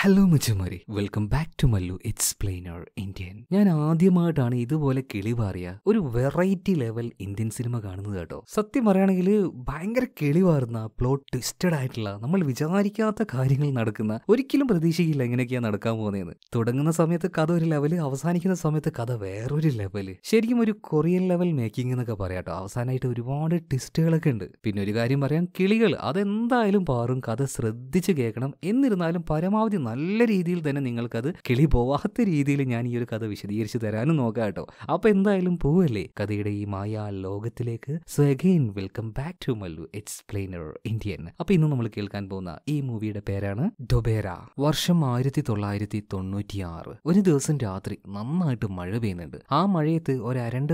Hello മുച്ചുമരി welcome back to Mallu explainer Indian ഞാൻ ആദ്യമായിട്ടാണ് ഇതുപോലെ കിളി പാറിയ ഒരു വെറൈറ്റി ലെവൽ ഇന്ത്യൻ സിനിമ കാണുന്നത് കേട്ടോ. സത്യം പറയുകയാണെങ്കിൽ ഭയങ്കര കിളി പാറുന്ന പ്ലോട്ട് ട്വിസ്റ്റഡ് ആയിട്ടുള്ള നമ്മൾ വിചാരിക്കാത്ത കാര്യങ്ങൾ നടക്കുന്ന ഒരിക്കലും പ്രതീക്ഷിക്കില്ല എങ്ങനെയൊക്കെയാ നടക്കാൻ പോകുന്നതെന്ന്. തുടങ്ങുന്ന സമയത്ത് കഥ ഒരു ലെവൽ അവസാനിക്കുന്ന സമയത്ത് കഥ വേറൊരു ലെവൽ ശരിക്കും ഒരു കൊറിയൻ ലെവൽ മേക്കിംഗ് എന്നൊക്കെ പറയാട്ടോ അവസാനമായിട്ട് ഒരുപാട് ട്വിസ്റ്റുകളൊക്കെ ഉണ്ട്. പിന്നെ ഒരു കാര്യം പറയാം കിളികൾ അതെന്തായാലും പാറും കഥ ശ്രദ്ധിച്ച് കേൾക്കണം. എന്നിരുന്നാലും പരമാവധി നല്ല രീതിയിൽ തന്നെ നിങ്ങൾക്കത് കിളി പോവാത്ത രീതിയിൽ ഞാൻ ഈ ഒരു കഥ വിശദീകരിച്ച് തരാനും നോക്കാം കേട്ടോ. അപ്പോൾ എന്തായാലും പോവല്ലേ? കഥയുടെ ഈ മായ ലോകത്തിലേക്ക്. So again welcome back to Mallu explainer Indian അപ്പോൾ ഇന്ന് നമ്മൾ കേൾക്കാൻ പോകുന്ന ഈ മൂവിയുടെ പേരാണ് ഡൊബേര വർഷം ആയിരത്തി തൊള്ളായിരത്തി തൊണ്ണൂറ്റിയാറ് ഒരു ദിവസം രാത്രി നന്നായിട്ട് മഴ പെയ്യുന്നുണ്ട്. ആ മഴയത്ത് ഒരു അരണ്ട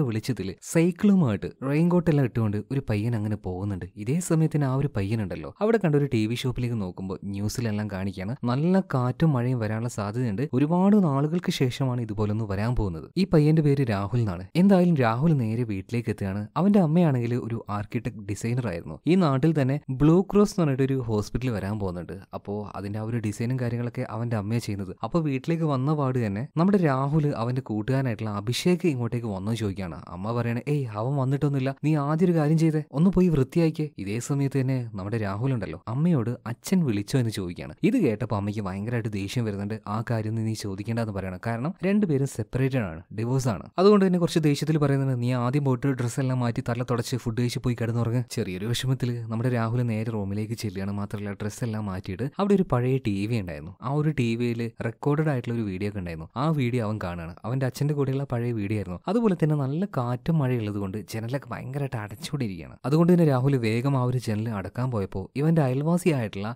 സൈക്കിളുമായിട്ട് റെയിൻകോട്ടെല്ലാം ഇട്ടുകൊണ്ട് ഒരു പയ്യൻ അങ്ങനെ പോകുന്നുണ്ട്. ഇതേ സമയത്തിന് ആ ഒരു പയ്യനുണ്ടല്ലോ അവിടെ കണ്ട ഒരു ടി വി ഷോപ്പിലേക്ക് നോക്കുമ്പോൾ ന്യൂസിലെല്ലാം കാണിക്കുകയാണ് നല്ല കാറ്റും മഴയും വരാനുള്ള സാധ്യതയുണ്ട്. ഒരുപാട് നാളുകൾക്ക് ശേഷമാണ് ഇതുപോലൊന്ന് വരാൻ പോകുന്നത്. ഈ പയ്യന്റെ പേര് രാഹുൽ എന്നാണ്. എന്തായാലും രാഹുൽ നേരെ വീട്ടിലേക്ക് എത്തുകയാണ്. അവന്റെ അമ്മയാണെങ്കിൽ ഒരു ആർക്കിടെക്ട് ഡിസൈനർ ആയിരുന്നു. ഈ നാട്ടിൽ തന്നെ ബ്ലൂ ക്രോസ് എന്ന് പറഞ്ഞിട്ട് ഒരു ഹോസ്പിറ്റലിൽ വരാൻ പോകുന്നുണ്ട്. അപ്പോൾ അതിന്റെ ആ ഒരു ഡിസൈനും കാര്യങ്ങളൊക്കെ അവന്റെ അമ്മയെ ചെയ്യുന്നത്. അപ്പോൾ വീട്ടിലേക്ക് വന്ന പാട് തന്നെ നമ്മുടെ രാഹുൽ അവന്റെ കൂട്ടുകാരനായിട്ടുള്ള അഭിഷേക് ഇങ്ങോട്ടേക്ക് വന്നു ചോദിക്കുകയാണ്. അമ്മ പറയണേ ഏയ് അവൻ വന്നിട്ടൊന്നുമില്ല. നീ ആദ്യം ഒരു കാര്യം ചെയ്തേ. ഒന്ന് പോയി വൃത്തിയാക്കിയേ. ഇതേ സമയത്ത് തന്നെ നമ്മുടെ രാഹുൽ ഉണ്ടല്ലോ. അമ്മയോട് അച്ഛൻ വിളിച്ചോ എന്ന് ചോദിക്കുകയാണ്. ഇത് കേട്ടപ്പോൾ അമ്മയ്ക്ക് ഭയങ്കരമായിട്ട് ദേഷ്യം വരുന്നുണ്ട്. ആ കാര്യം നീ ചോദിക്കേണ്ടെന്ന് പറയണം. കാരണം രണ്ടുപേരും സെപ്പറേറ്റഡ് ആണ്. ഡിവോഴ്സ് ആണ്. അതുകൊണ്ട് തന്നെ കുറച്ച് ദേഷ്യത്തിൽ പറയുന്നുണ്ട്. നീ ആദ്യം പോയിട്ട് ഡ്രസ്സ് എല്ലാം മാറ്റി തല തുടച്ച് ഫുഡ് കഴിച്ച് പോയി കിടന്നുറങ്ങ്. ചെറിയൊരു വിഷമത്തിൽ നമ്മുടെ രാഹുൽ നേരെ റൂമിലേക്ക് ചെല്ലുകയാണ്. മാത്രമല്ല ഡ്രസ്സ് എല്ലാം മാറ്റിയിട്ട് അവിടെ ഒരു പഴയ ടി വി ഉണ്ടായിരുന്നു. ആ ഒരു ടി വിയിൽ റെക്കോർഡഡ് ആയിട്ടുള്ള ഒരു വീഡിയോ ഒക്കെ ഉണ്ടായിരുന്നു. ആ വീഡിയോ അവൻ കാണുകയാണ്. അവന്റെ അച്ഛന്റെ കൂടെയുള്ള പഴയ വീഡിയോ ആയിരുന്നു. അതുപോലെ തന്നെ നല്ല കാറ്റും മഴയുള്ളത് കൊണ്ട് ജനലൊക്കെ ഭയങ്കരമായിട്ട് അടച്ചുകൊണ്ടിരിക്കുകയാണ് അതുകൊണ്ട് തന്നെ രാഹുൽ വേഗം ആ ഒരു ജനൽ അടക്കാൻ പോയപ്പോൾ ഇവന്റെ അയൽവാസിയായിട്ടുള്ള